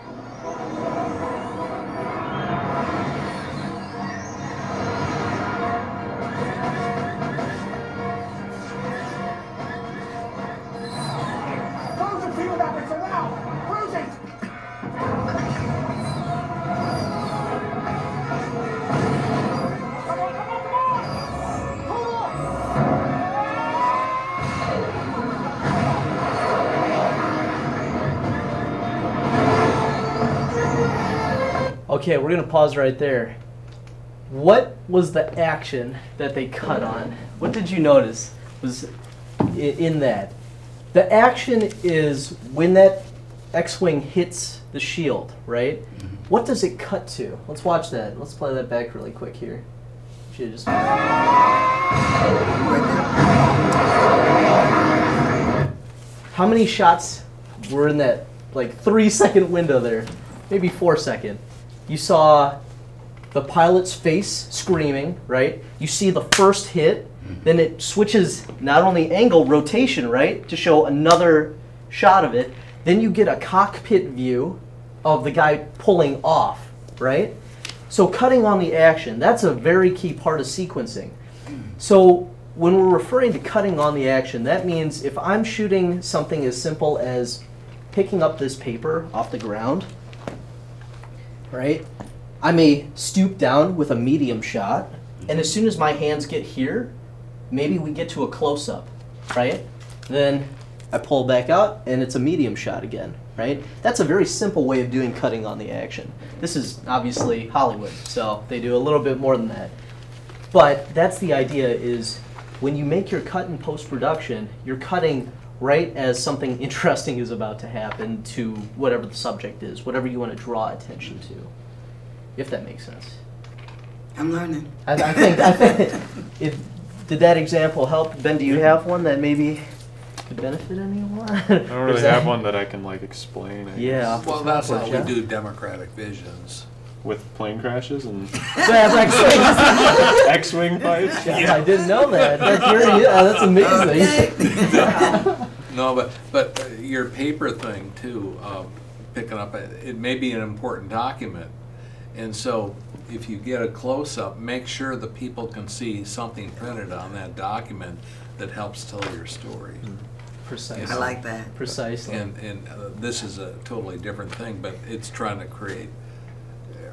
Okay, we're gonna pause right there. What was the action that they cut on? What did you notice was in that? The action is when that X-wing hits the shield, right? Mm-hmm. What does it cut to? Let's watch that. Let's play that back really quick here. Should just how many shots were in that like three second window there? Maybe four second. You saw the pilot's face screaming, right? You see the first hit, mm-hmm. then it switches not only angle, rotation, right? To show another shot of it. Then you get a cockpit view of the guy pulling off, right? So cutting on the action, that's a very key part of sequencing. Mm-hmm. So when we're referring to cutting on the action, that means if I'm shooting something as simple as picking up this paper off the ground, right? I may stoop down with a medium shot, and as soon as my hands get here, maybe we get to a close up, right? Then I pull back out, and it's a medium shot again, right? That's a very simple way of doing cutting on the action. This is obviously Hollywood, so they do a little bit more than that. But that's the idea is when you make your cut in post production, you're cutting right as something interesting is about to happen to whatever the subject is, whatever you want to draw attention to. If that makes sense. I'm learning. I, I think I think if did that example help? Ben, do you have one that maybe could benefit anyone? I don't really have one that I can like explain. I Yeah. guess, Well, that's how we do democratic visions. With plane crashes and Yeah, like- X-wing fights. Yeah, I didn't know that. That's very, yeah, that's amazing. No, but, but uh, your paper thing too, uh, picking up, uh, it may be an important document. And so if you get a close-up, make sure the people can see something printed on that document that helps tell your story. Precisely. I like that. Precisely. And, and uh, this is a totally different thing, but it's trying to create,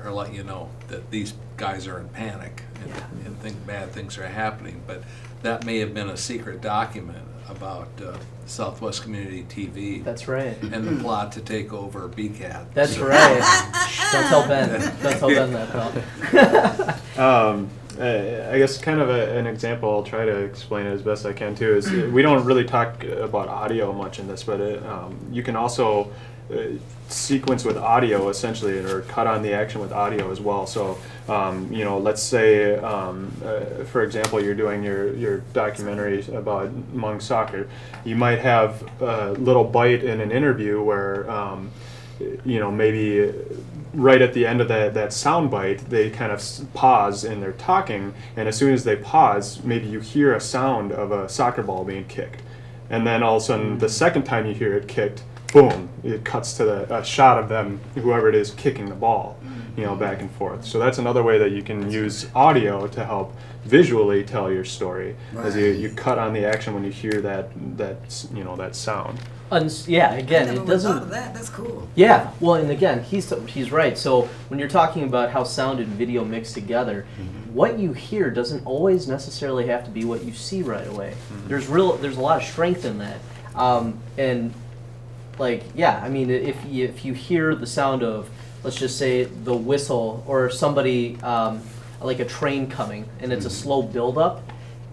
or let you know that these guys are in panic and, Yeah. and think bad things are happening. But that may have been a secret document about uh, Southwest Community TV That's right. and the plot to take over BCAT. That's So- right. Don't tell Ben. Don't tell Ben that, pal. Um, uh, I guess kind of a, an example. I'll try to explain it as best I can too. Is we don't really talk about audio much in this, but it, um, you can also sequence with audio essentially, or cut on the action with audio as well. So um, you know, let's say, um, uh, for example, you're doing your your documentary about Hmong soccer. You might have a little bite in an interview where um, you know maybe right at the end of that, that sound bite, they kind of pause in their talking, and as soon as they pause, maybe you hear a sound of a soccer ball being kicked. And then all of a sudden, the second time you hear it kicked, boom, it cuts to the, a shot of them, whoever it is, kicking the ball, you know, back and forth. So that's another way that you can use audio to help visually tell your story, as you, you cut on the action when you hear that that you know that sound. Uns- yeah, again, it doesn't. of that. That's cool. Yeah, well, and again, he's he's right. So when you're talking about how sound and video mix together, what you hear doesn't always necessarily have to be what you see right away. There's real there's a lot of strength in that, um, and like yeah, I mean, if you, if you hear the sound of let's just say the whistle or somebody um, like a train coming and it's a slow build up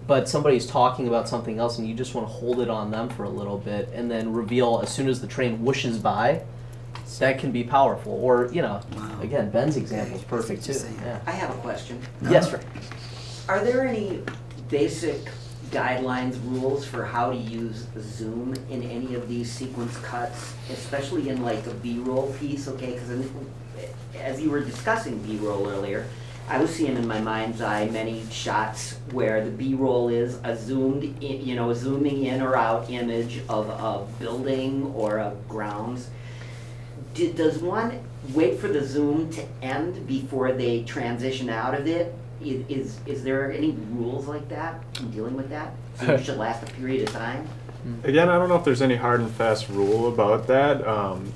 but somebody's talking about something else and you just want to hold it on them for a little bit and then reveal as soon as the train whooshes by that can be powerful or you know Wow. again ben's example is Okay, I see perfect too. yeah. I have a question. yes sir. Are there any basic guidelines, rules for how to use Zoom in any of these sequence cuts, especially in like a B-roll piece, okay? Because as you were discussing B-roll earlier, I was seeing in my mind's eye many shots where the B-roll is a zoomed, in, you know, zooming in or out image of a building or a grounds. Did, does one wait for the zoom to end before they transition out of it? I- Is, is there any rules like that in dealing with that? Zoom should last a period of time? Again, I don't know if there's any hard and fast rule about that. Um,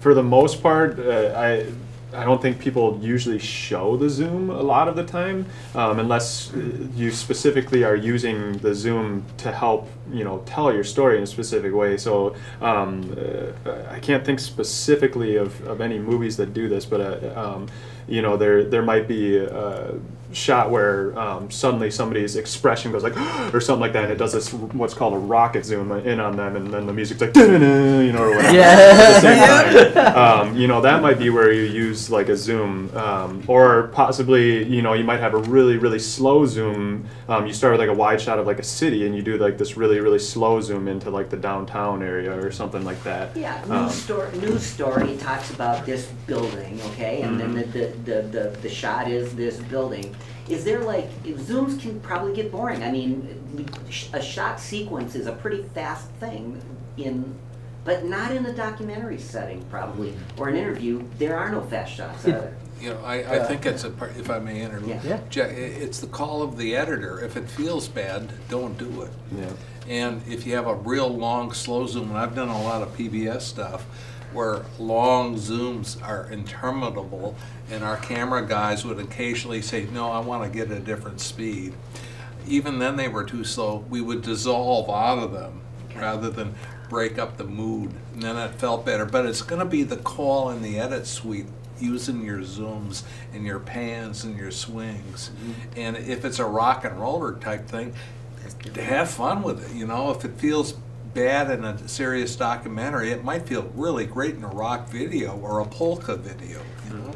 for the most part, uh, I I don't think people usually show the zoom a lot of the time, um, unless uh, you specifically are using the zoom to help you know tell your story in a specific way. So um, uh, I can't think specifically of, of any movies that do this, but uh, um, you know there there might be a shot where um, suddenly somebody's expression goes like or something like that and it does this what's called a rocket zoom in on them and then the music's like you know or whatever. Yeah. at the same time. Um, you know that might be where you use like a zoom um, or possibly you know you might have a really really slow zoom um, you start with like a wide shot of like a city and you do like this really really slow zoom into like the downtown area or something like that. Yeah, Um, news story, news story talks about this building, okay, and then the, the, the, the, the shot is this building. Is there like, zooms can probably get boring, I mean, a shot sequence is a pretty fast thing in, but not in a documentary setting probably, or an interview, there are no fast shots, are there? You know, I, I uh, think it's a, part, if I may interrupt. Yeah. Yeah. Ja- it's the call of the editor. If it feels bad, don't do it. yeah And if you have a real long slow zoom, and I've done a lot of PBS stuff where long zooms are interminable, and our camera guys would occasionally say, no, I want to get a different speed. Even then they were too slow, we would dissolve out of them rather than break up the mood. And then it felt better. But it's going to be the call in the edit suite using your zooms and your pans and your swings. Mm-hmm. And if it's a rock and roller type thing, to have fun with it. You know, if it feels bad in a serious documentary, it might feel really great in a rock video or a polka video. You know,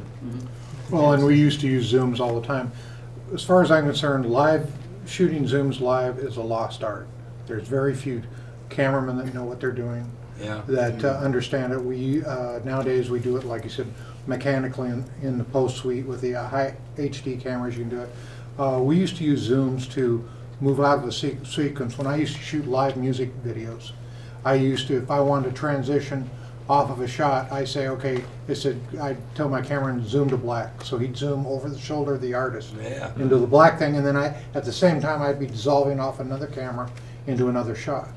Well, and we used to use Zooms all the time. As far as I'm concerned, live, shooting Zooms live is a lost art. There's very few cameramen that know what they're doing, yeah. that uh, understand it. We, uh, nowadays, we do it, like you said, mechanically in, in the post suite with the uh, high HD cameras, you can do it. Uh, we used to use Zooms to move out of the se- sequence. When I used to shoot live music videos, I used to, if I wanted to transition off of a shot, I say, okay, it said, I tell my cameraman to zoom to black. So he'd zoom over the shoulder of the artist Yeah. into the black thing, and then I, at the same time, I'd be dissolving off another camera into another shot.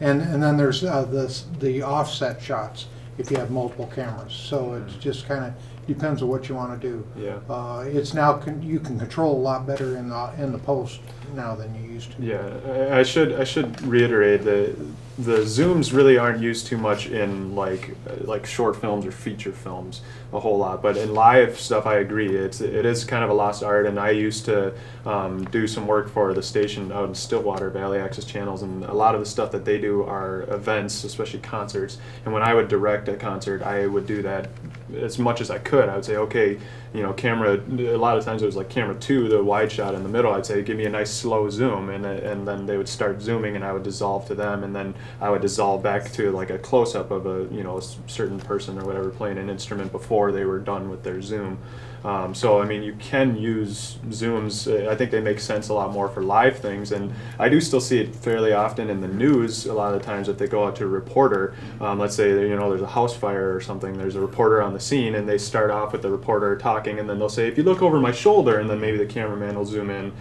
And, and then there's uh, the, the offset shots, if you have multiple cameras. So it's just kind of depends on what you want to do. yeah Uh, it's now, con- you can control a lot better in the, in the post now than you used to. Yeah, I I should I should reiterate that the zooms really aren't used too much in like like short films or feature films a whole lot, but in live stuff, I agree. It's it is kind of a lost art, and I used to um, do some work for the station out in Stillwater, Valley Access Channels, and a lot of the stuff that they do are events, especially concerts. And when I would direct a concert, I would do that as much as I could. I would say, okay, you know, camera. A lot of times it was like camera two, the wide shot in the middle. I'd say, give me a nice slow zoom, and and then they would start zooming, and I would dissolve to them, and then I would dissolve back to like a close up of a you know a certain person or whatever playing an instrument before they were done with their zoom. Um, so I mean, you can use zooms. uh, I think they make sense a lot more for live things, and I do still see it fairly often in the news. A lot of the times, if they go out to a reporter, um, let's say you know there's a house fire or something, there's a reporter on the scene, and they start off with the reporter talking, and then they'll say, "If you look over my shoulder," and then maybe the cameraman will zoom in,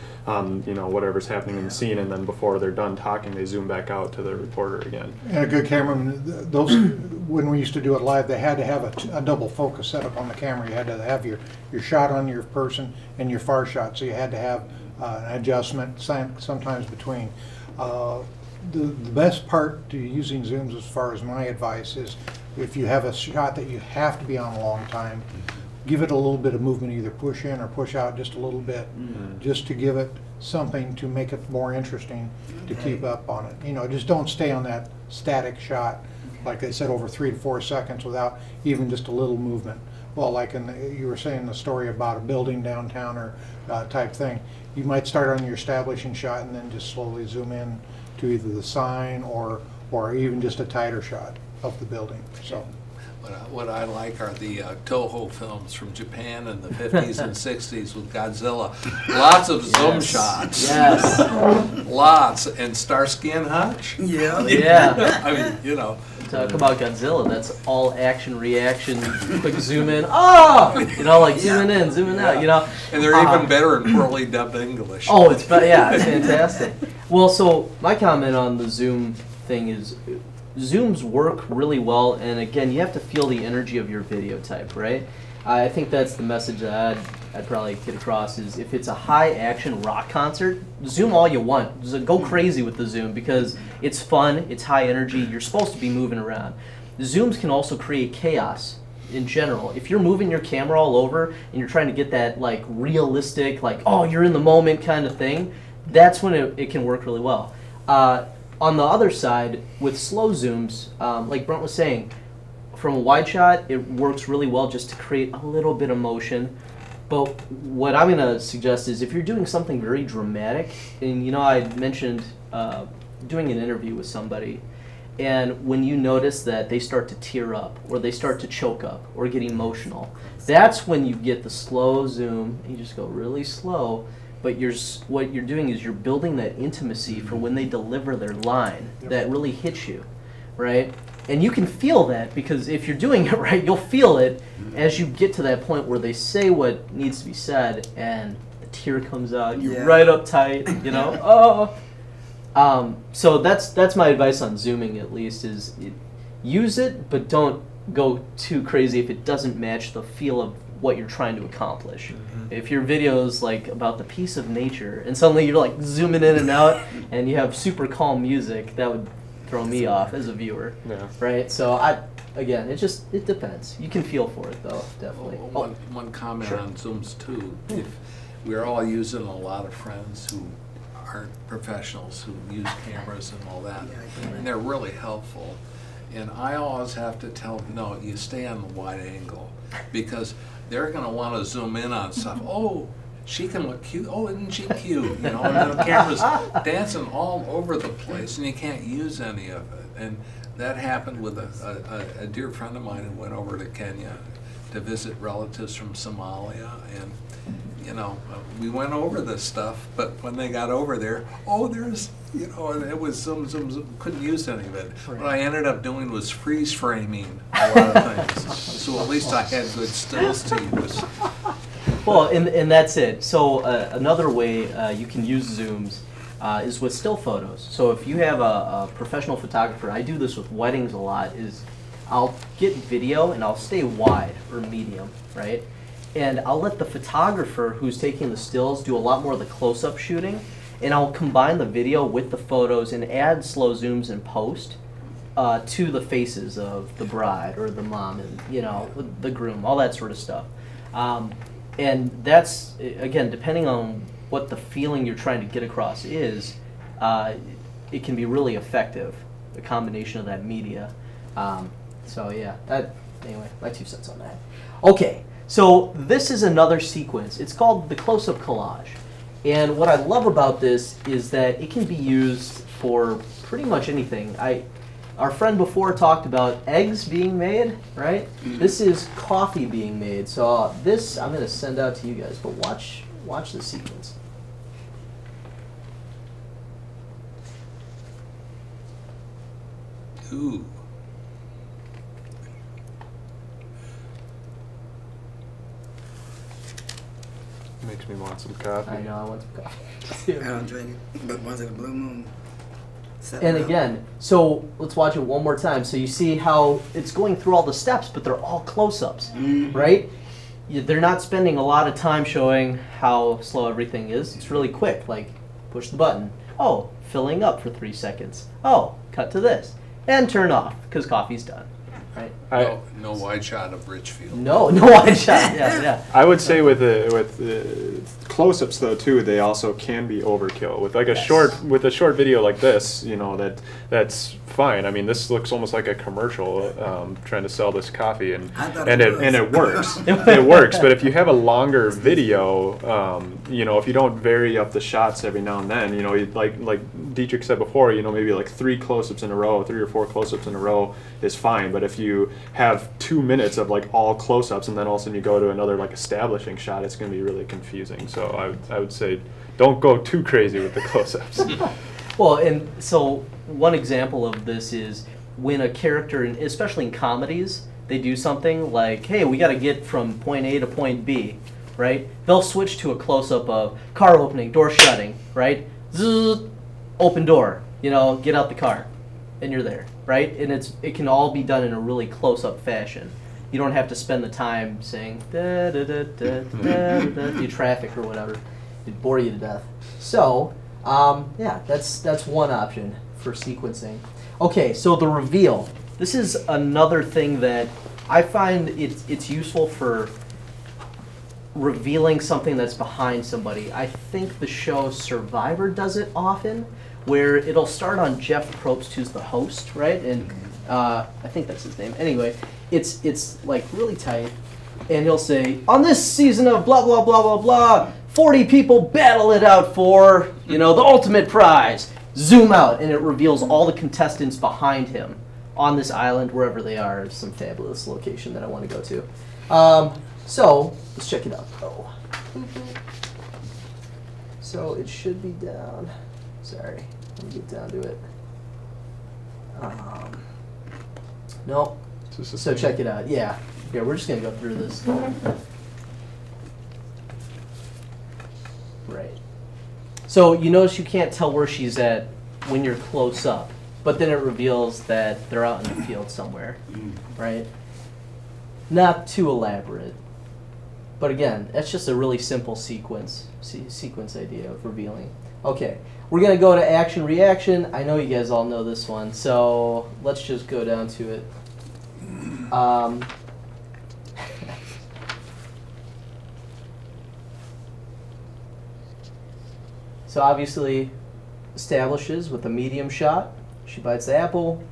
you know whatever's happening in the scene, and then before they're done talking, they zoom back out to the reporter again. And a good cameraman, those, when we used to do it live, they had to have a, t- a double focus set up on the camera. You had to have your, your shot on your person and your far shot, so you had to have uh, an adjustment sometimes between. Uh, The, the best part to using zooms, as far as my advice, is if you have a shot that you have to be on a long time, give it a little bit of movement, either push in or push out just a little bit, just to give it something to make it more interesting to keep up on it. You know, just don't stay on that static shot, like they said, over three to four seconds without even just a little movement. Well, like in, the- you were saying the story about a building downtown or uh, type thing, you might start on your establishing shot and then just slowly zoom in to either the sign or, or even just a tighter shot of the building, so. What I, what I like are the uh, Toho films from Japan in the 50s and 60s with Godzilla. Lots of zoom shots. Yes. Lots. And Starsky and Hutch. Yeah. Yeah. I mean, you know. Talk about Godzilla. That's all action, reaction, quick zoom in. Oh, you know, like zooming in, zooming out. You know, And they're Uh, even better in poorly dubbed English. Oh, it's yeah, it's fantastic. Well, so my comment on the Zoom thing is, Zooms work really well, and again, you have to feel the energy of your video type, right? I think that's the message that I'd, I'd probably get across is if it's a high action rock concert, zoom all you want. Just go crazy with the zoom because it's fun, it's high energy, you're supposed to be moving around. Zooms can also create chaos in general. If you're moving your camera all over and you're trying to get that like realistic, like, oh, you're in the moment kind of thing, that's when it, it can work really well. Uh, on the other side, with slow zooms, um, like Brent was saying, from a wide shot, it works really well just to create a little bit of motion. But what I'm gonna suggest is if you're doing something very dramatic, and you know, I mentioned uh, doing an interview with somebody, and when you notice that they start to tear up, or they start to choke up, or get emotional, that's when you get the slow zoom. You just go really slow, but you're what you're doing is you're building that intimacy for when they deliver their line that really hits you, right? And you can feel that because if you're doing it right, you'll feel it as you get to that point where they say what needs to be said and a tear comes out. You're Yeah. right up tight, you know. oh. Um, so that's that's my advice on zooming at least is it, use it, but don't go too crazy if it doesn't match the feel of what you're trying to accomplish. If your video is like about the peace of nature and suddenly you're like zooming in and out and you have super calm music, that would throw me off as a viewer, Yeah. right? So I again, it just it depends. You can feel for it though, definitely. Well, Oh, One, one comment Sure. on Zooms too. If we're all using a lot of friends who aren't professionals, who use cameras and all that, and they're really helpful. And I always have to tell them, no, you stay on the wide angle because they're going to want to zoom in on stuff. Oh, she can look cute. Oh, isn't she cute? You know, and the camera's dancing all over the place, and you can't use any of it. And that happened with a, a, a dear friend of mine who went over to Kenya to visit relatives from Somalia, and you know, uh, we went over this stuff. But when they got over there, oh, there's you know, and it was zoom, zoom, zoom. Couldn't use any of it. What I ended up doing was freeze framing a lot of things, so at least I had good stills to use. Well, and, and that's it. So uh, another way uh, you can use zooms uh, is with still photos. So if you have a, a professional photographer, I do this with weddings a lot. Is I'll get video and I'll stay wide or medium, right? And I'll let the photographer who's taking the stills do a lot more of the close-up shooting, and I'll combine the video with the photos and add slow zooms in post uh, to the faces of the bride or the mom and you know the groom, all that sort of stuff. Um, and that's again depending on what the feeling you're trying to get across is, uh, it can be really effective. The combination of that media. Um, so yeah, that anyway, my two cents on that. Okay, So this is another sequence. It's called the close-up collage. And what I love about this is that it can be used for pretty much anything. I our friend before talked about eggs being made, right? This is coffee being made. So uh, this I'm going to send out to you guys, but watch watch the sequence. Ooh. Makes me want some coffee. I know I want some coffee. I don't drink it, but once in a blue moon. And again, so let's watch it one more time. So you see how it's going through all the steps, but they're all close-ups, right? They're not spending a lot of time showing how slow everything is. It's really quick. Like, push the button. Oh, filling up for three seconds. Oh, cut to this, and turn off because coffee's done. Right? I, No, no wide shot of Richfield. No, no wide shot. Yeah, yeah. I would say with the with the close-ups though too, they also can be overkill. With like a Yes. short with a short video like this, you know that that's fine. I mean, this looks almost like a commercial um, trying to sell this coffee, and and it it, and it works. it works. But if you have a longer video, um, you know, if you don't vary up the shots every now and then, you know, like like Dietrich said before, you know, maybe like three close-ups in a row, three or four close-ups in a row is fine. But if you have two minutes of like all close-ups and then all of a sudden you go to another like establishing shot, it's going to be really confusing. So I would, I would say don't go too crazy with the close-ups. Well, and so one example of this is when a character, especially in comedies, they do something like, "Hey, we got to get from point A to point B," right? They'll switch to a close-up of car opening, door shutting, right? Zzz, open door, you know, get out the car, and you're there, right? And it's it can all be done in a really close-up fashion. You don't have to spend the time saying da da da da da da, da traffic or whatever. It'd bore you to death. So, um, yeah, that's that's one option for sequencing. Okay, so the reveal. This is another thing that I find it's it's useful for revealing something that's behind somebody. I think the show Survivor does it often, where it'll start on Jeff Probst, who's the host, right? And uh, I think that's his name. Anyway, it's it's like really tight, and he'll say, "On this season of blah blah blah blah blah, 40 people battle it out for you know the ultimate prize." Zoom out, and it reveals all the contestants behind him on this island, wherever they are. Some fabulous location that I want to go to. Um, so let's check it out. Oh. So it should be down. Sorry, get down to it. Um, no. So check it out. Yeah, yeah. We're just gonna go through this. Right. So you notice you can't tell where she's at when you're close up, but then it reveals that they're out in the field somewhere, right? Not too elaborate, but again, that's just a really simple sequence se- sequence idea of revealing. Okay, we're gonna go to action reaction. I know you guys all know this one, so let's just go down to it. Um, so obviously establishes with a medium shot. She bites the apple.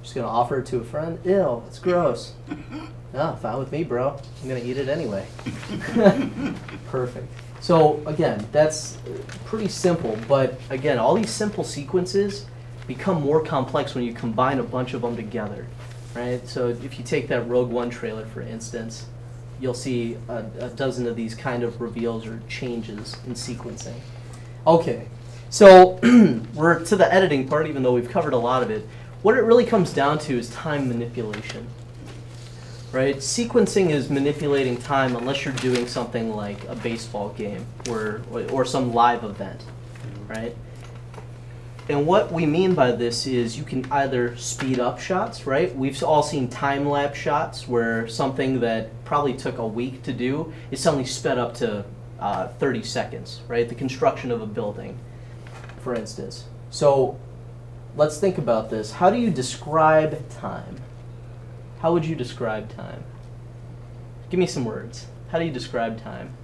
She's gonna offer it to a friend. Ew, it's gross. No, fine with me, bro. I'm gonna eat it anyway. Perfect. So again, that's uh, pretty simple, but again, all these simple sequences become more complex when you combine a bunch of them together, right? So if you take that Rogue One trailer, for instance, you'll see a, a dozen of these kind of reveals or changes in sequencing. Okay, so we're to the editing part, even though we've covered a lot of it. What it really comes down to is time manipulation right? Sequencing is manipulating time unless you're doing something like a baseball game or, or some live event, right? And what we mean by this is you can either speed up shots, right? We've all seen time lapse shots where something that probably took a week to do is suddenly sped up to uh, 30 seconds, right? The construction of a building, for instance. So let's think about this. How do you describe time? How would you describe time? Give me some words. How do you describe time?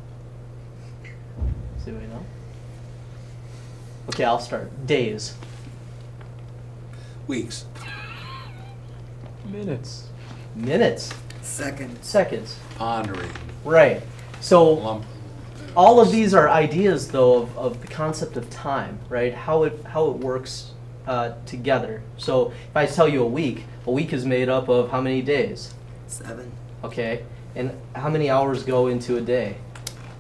Does anybody know? Okay, I'll start. Days. Weeks. Minutes. Minutes. Seconds. Seconds. Pondering, Right. So lump. all of these are ideas though of, of the concept of time right how it how it works uh, together. So if i tell you a week a week is made up of how many days? Seven. okay. And how many hours go into a day?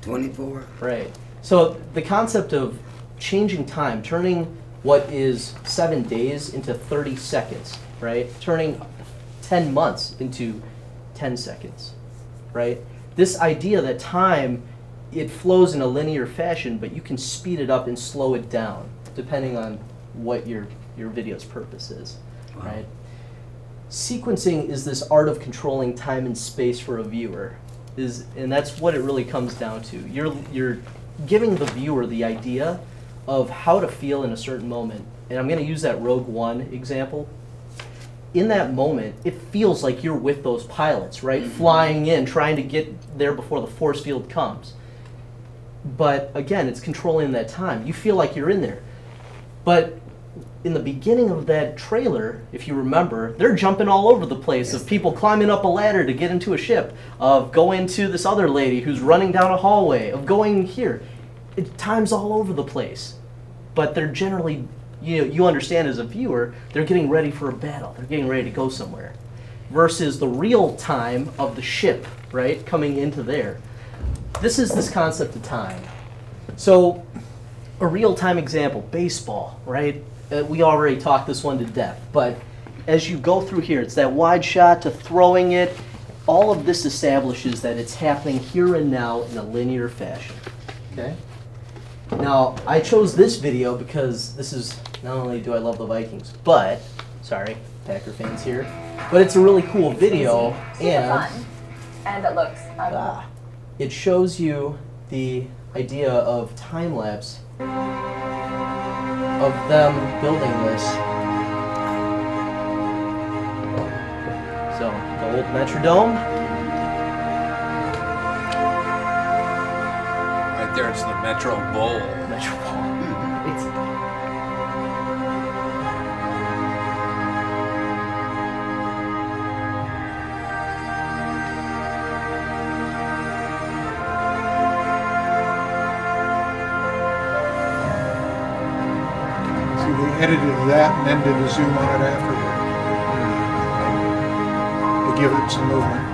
24. right. So the concept of changing time turning what is seven days into 30 seconds right? Turning 10 months into 10 seconds right? This idea that time it flows in a linear fashion but you can speed it up and slow it down depending on what your your video's purpose is right? Sequencing is this art of controlling time and space for a viewer is and that's what it really comes down to. You're you're giving the viewer the idea of how to feel in a certain moment and i'm going to use that rogue one example. In that moment it feels like you're with those pilots right? Mm-hmm. Flying in trying to get there before the force field comes. But again it's controlling that time. You feel like you're in there. But in the beginning of that trailer, if you remember, they're jumping all over the place of people climbing up a ladder to get into a ship, of going to this other lady who's running down a hallway, of going here. It, time's all over the place. But they're generally, you know, you understand as a viewer, they're getting ready for a battle. They're getting ready to go somewhere. Versus the real time of the ship, right, coming into there. This is this concept of time. So, a real time example baseball, right? Uh, we already talked this one to death, but as you go through here, it's that wide shot to throwing it. All of this establishes that it's happening here and now in a linear fashion. Okay? Now, I chose this video because this is not only do I love the Vikings, but, sorry, Packer fans here, but it's a really cool video and fun. And it looks. Ah. it shows you the idea of time lapse of them building this. So, the old Metrodome. Right there, it's the Metro Bowl. Metropole. It's, that and then did a zoom on it afterward. Hmm. To give it some movement.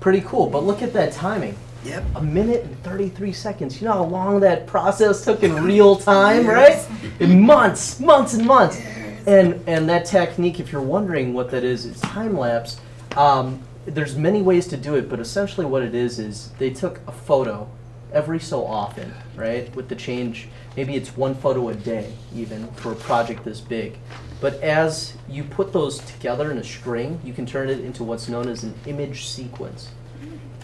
Pretty cool, but look at that timing. Yep. A minute and 33 seconds. You know how long that process took in real time, right? In months, months and months. And and that technique, if you're wondering what that is, it's time lapse. Um, there's many ways to do it, but essentially what it is is they took a photo every so often, right? With the change, maybe it's one photo a day, even for a project this big. But as you put those together in a string, you can turn it into what's known as an image sequence.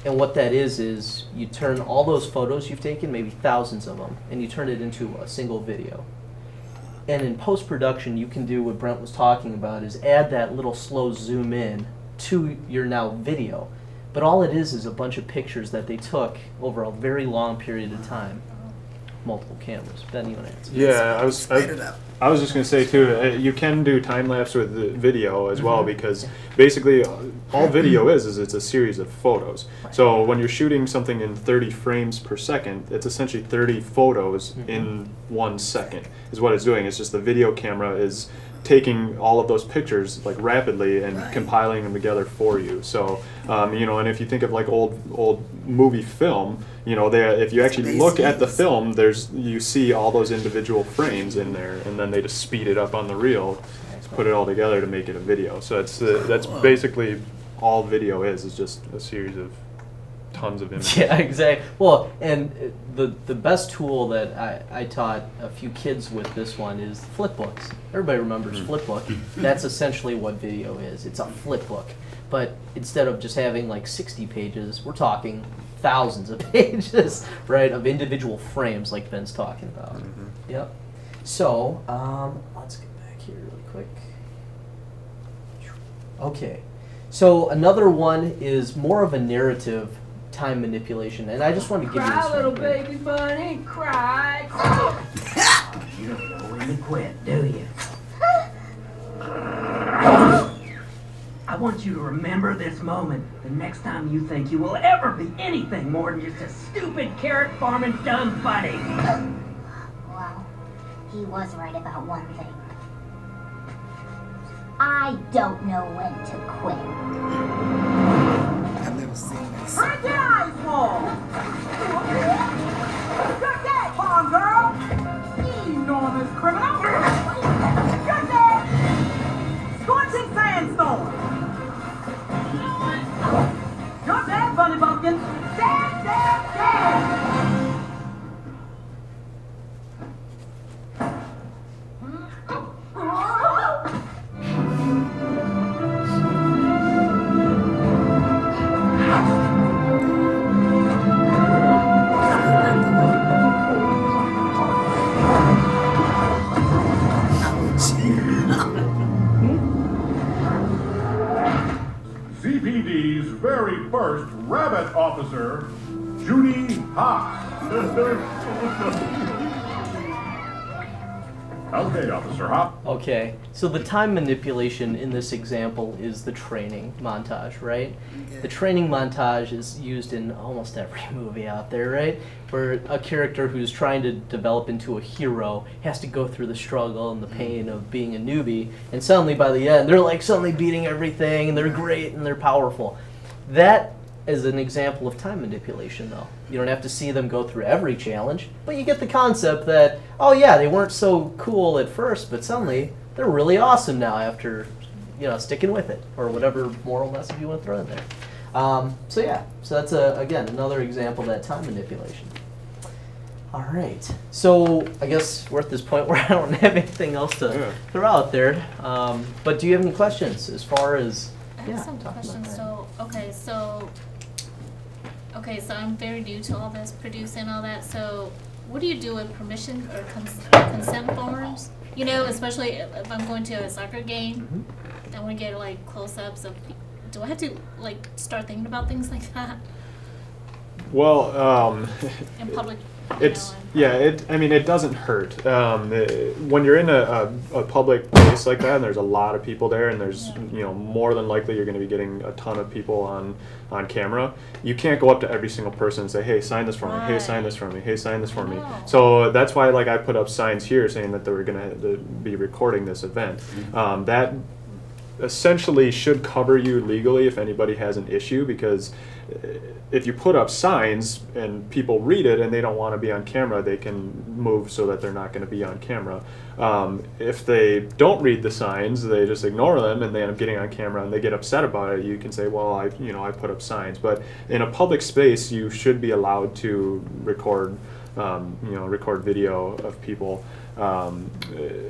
And what that is is you turn all those photos you've taken, maybe thousands of them, and you turn it into a single video. And in post production, you can do what Brent was talking about is add that little slow zoom in to your now video. But all it is is a bunch of pictures that they took over a very long period of time. Multiple cameras. Ben, you want to answer? Yeah, I was. Speed it I, up. I was just gonna say too. uh, You can do time lapse with the video as well because basically uh, all video is is it's a series of photos. So when you're shooting something in 30 frames per second, it's essentially 30 photos in one second. Is what it's doing. It's just the video camera is taking all of those pictures like rapidly and compiling them together for you. So um, you know, and if you think of like old old movie film, you know, they if you actually look at the film, there's you see all those individual frames in there, and then they just speed it up on the reel. put it all together to make it a video. So that's the, that's basically all video is is just a series of tons of images. Yeah, exactly. Well, and uh, the the best tool that I, I taught a few kids with this one is flipbooks. Everybody remembers flipbook. That's essentially what video is. It's a flipbook. But instead of just having like 60 pages, we're talking thousands of pages, right, of individual frames like Ben's talking about. Yep. So, um, let's get back here really quick. Okay. So another one is more of a narrative time manipulation, and I just wanted to give you this. Cry, little one here. baby bunny, cry. you don't know when to quit, do you? I want you to remember this moment the next time you think you will ever be anything more than just a stupid carrot farming dumb buddy. Well, he was right about one thing. I don't know when to quit. I've never seen this. Break your eyes, Wall! So the time manipulation in this example is the training montage, right? The training montage is used in almost every movie out there, right? Where a character who's trying to develop into a hero has to go through the struggle and the mm. pain of being a newbie, and suddenly by the end, they're like suddenly beating everything, and they're great and they're powerful. That is an example of time manipulation, though. You don't have to see them go through every challenge, but you get the concept that, oh yeah, they weren't so cool at first, but suddenly they're really awesome now after, you know, sticking with it, or whatever moral message you want to throw in there. Um, so yeah, so that's a, again another example of that time manipulation. All right, so I guess we're at this point where I don't have anything else to Yeah. throw out there. Um, but do you have any questions as far as? I have yeah, some questions. that. So, okay, so, okay, so I'm very new to all this producing all that. So, what do you do with permission or cons- consent forms? You know, especially if, I'm going to a soccer game, Mm-hmm. I want to get like close-ups of. Do I have to like start thinking about things like that Well, um, in public? It's yeah. It. I mean, it doesn't hurt. Um, uh, when you're in a, a, a public place like that, and there's a lot of people there, and there's you know more than likely you're going to be getting a ton of people on on camera. You can't go up to every single person and say, "Hey, sign this for me. Hey, sign this for me. Hey, sign this for me." So that's why like I put up signs here saying that they were going to be recording this event. Um, that essentially should cover you legally if anybody has an issue because uh, if you put up signs and people read it and they don't want to be on camera, they can move so that they're not going to be on camera. Um, if they don't read the signs, they just ignore them and they end up getting on camera and they get upset about it. You can say, "Well, I, you know, I put up signs." But in a public space, you should be allowed to record, um, you know, record video of people. Um,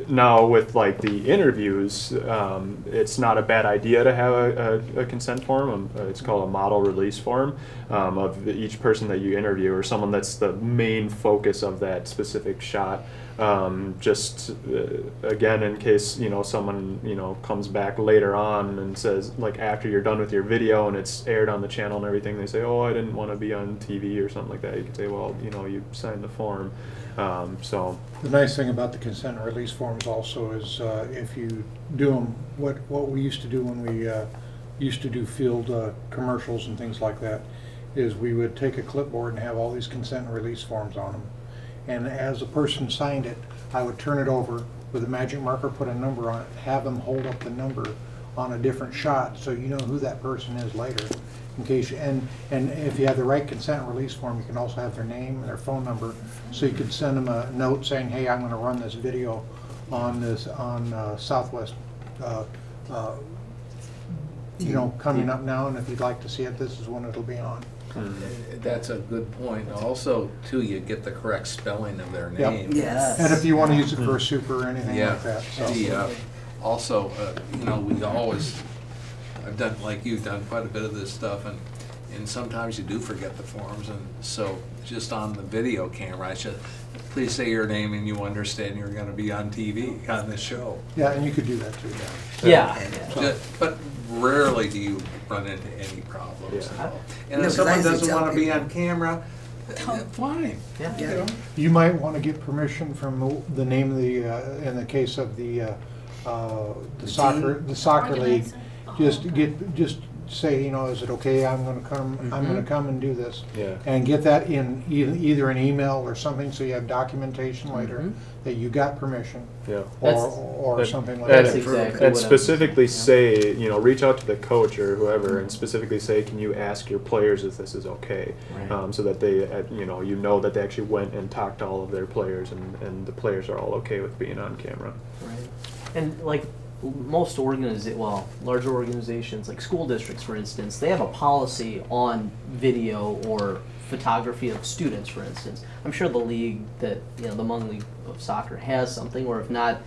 now with like the interviews, um, it's not a bad idea to have a, a, a consent form. Um, uh, it's called a model release form um, of each person that you interview or someone that's the main focus of that specific shot. Um, just uh, again, in case you know someone you know comes back later on and says like after you're done with your video and it's aired on the channel and everything, they say, "Oh, I didn't want to be on TV" or something like that. You can say, "Well, you know, you signed the form." Um, so The nice thing about the consent release forms also is uh, if you do them, what, what we used to do when we uh, used to do field uh, commercials and things like that, is we would take a clipboard and have all these consent and release forms on them. And as the person signed it, I would turn it over with a magic marker, put a number on it, have them hold up the number on a different shot so you know who that person is later. In case, you- and, and if you have the right consent release form, you can also have their name and their phone number. So you could send them a note saying, hey, I'm gonna run this video on this, on uh, Southwest uh, uh, you know, coming up now, and if you'd like to see it, this is when it'll be on. That's a good point. Also, too, you get the correct spelling of their Yep. name. Yes. And if you want to use it for a super or anything Yeah, like that, so. the, uh, also, uh, you know, we always, I've done, like you've done quite a bit of this stuff, and, and sometimes you do forget the forms, and so, just on the video camera, I should, please say your name and you understand you're gonna be on TV, on this show. Yeah, and you could do that too, yeah. Yeah. So- Ju- But rarely do you run into any problems at all. And No, if 'cause I someone doesn't wanna be on camera, fine. Yeah. You know? You might want to get permission from the- the name of the, uh, in the case of the, uh, uh, the soccer, the soccer league. Organizer. Just get, just say, you know, is it okay, I'm gonna come, I'm gonna come and do this. Yeah. And get that in either, either an email or something, so you have documentation later that you got permission. Yeah. Or, That's- or And- something like That's that. exactly And what I'm- specifically say, you know, reach out to the coach or whoever and specifically say, can you ask your players if this is okay? Right. Um, so that they, uh, you know, you know that they actually went and talked to all of their players and, and the players are all okay with being on camera. Right. And like most organiza- well, larger organizations like school districts, for instance, they have a policy on video or photography of students, for instance. I'm sure the league that you know the Hmong League of Soccer has something, or if not,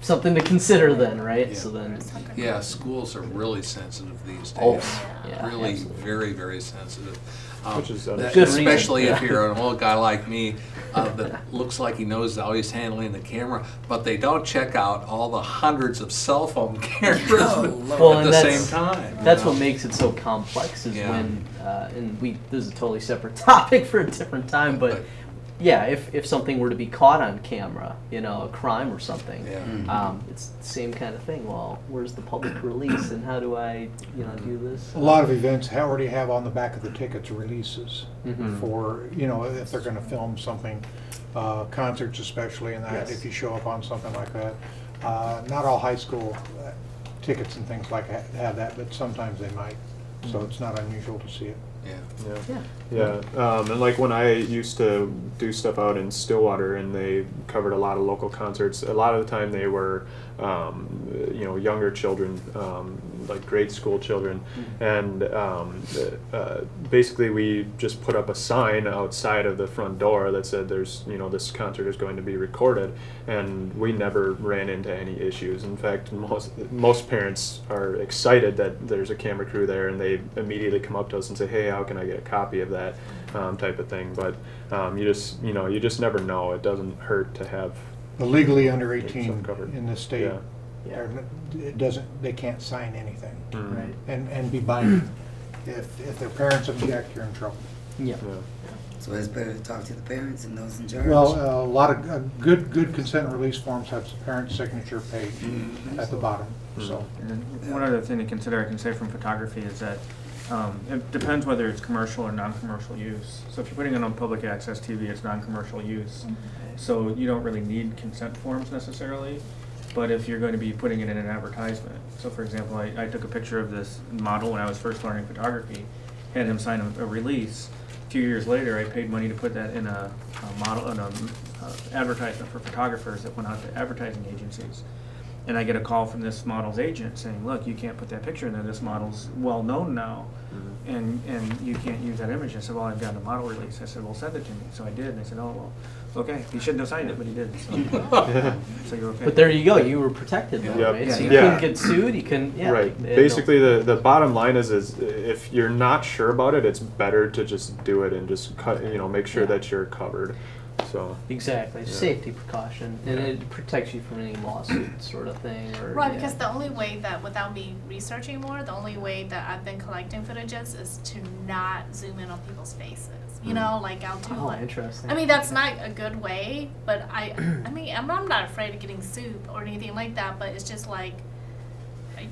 something to consider then, right? Yeah. So then, Yeah, schools are really sensitive these Oh, days. yeah, Really, absolutely. very, very sensitive. Um, Which is that- understandable. Good reason, Especially if you're an old guy like me, uh, that looks like he knows how he's handling the camera, but they don't check out all the hundreds of cell phone cameras Oh, Well, at the same time. you that's know? what makes it so complex. Is Yeah. when, uh, and we this is a totally separate topic for a different time, but. But- yeah, if, if something were to be caught on camera, you know, a crime or something, Yeah. um, it's the same kind of thing. Well, where's the public release, and how do I, you know, do this? A lot of events already have on the back of the tickets releases Mhm. for, you know, if they're gonna film something, uh, concerts especially and that, Yes. if you show up on something like that. Uh, not all high school uh, tickets and things like that have that, but sometimes they might, so it's not unusual to see it. Yeah. Yeah. Yeah. Yeah, um, and like when I used to do stuff out in Stillwater, and they covered a lot of local concerts. A lot of the time, they were, um, you know, younger children, um, like grade school children, and um, uh, basically we just put up a sign outside of the front door that said, "There's, you know, this concert is going to be recorded," and we never ran into any issues. In fact, most most parents are excited that there's a camera crew there, and they immediately come up to us and say, "Hey, how can I get a copy of that?" Um, type of thing. But um, you just, you know, you just never know. It doesn't hurt to have. Legally under eighteen in this state, Yeah. They're n- it doesn't, they can't sign anything Mm. Right. and, and be binding. If, if their parents object, you're in trouble. Yeah. Yeah. So it's better to talk to the parents and those in charge. Well, uh, a lot of, uh, good, good consent and release forms have the parent signature page at the bottom, so. And then one other thing to consider, I can say from photography, is that um, it depends whether it's commercial or non-commercial use. So if you're putting it on public access TV, it's non-commercial use. So you don't really need consent forms necessarily. But if you're going to be putting it in an advertisement, so for example, I, I took a picture of this model when I was first learning photography, had him sign a, a release. A few years later, I paid money to put that in a, a model, in a uh, advertisement for photographers that went out to advertising agencies. And I get a call from this model's agent saying, look, you can't put that picture in there, this model's well-known now, and, and you can't use that image. I said, well, I've got a model release. I said, well, send it to me. So I did, and they said, oh, well, okay, he shouldn't have signed it, but he did, so. So you're okay. But there you go. You were protected, though, Yep. right? So you Yeah. couldn't get sued. You couldn't. Yeah. right. they Basically, the, the bottom line is is if you're not sure about it, it's better to just do it and just cut. You know, make sure Yeah. that you're covered. So. Exactly. Yeah. Safety precaution, and it protects you from any lawsuit sort of thing. Or, Right, yeah. because the only way that, without me researching more, the only way that I've been collecting footages is to not zoom in on people's faces. You know, like I'll do Oh, like. interesting. I mean, that's not a good way, but I, I mean, I'm, I'm not afraid of getting sued or anything like that. But it's just like,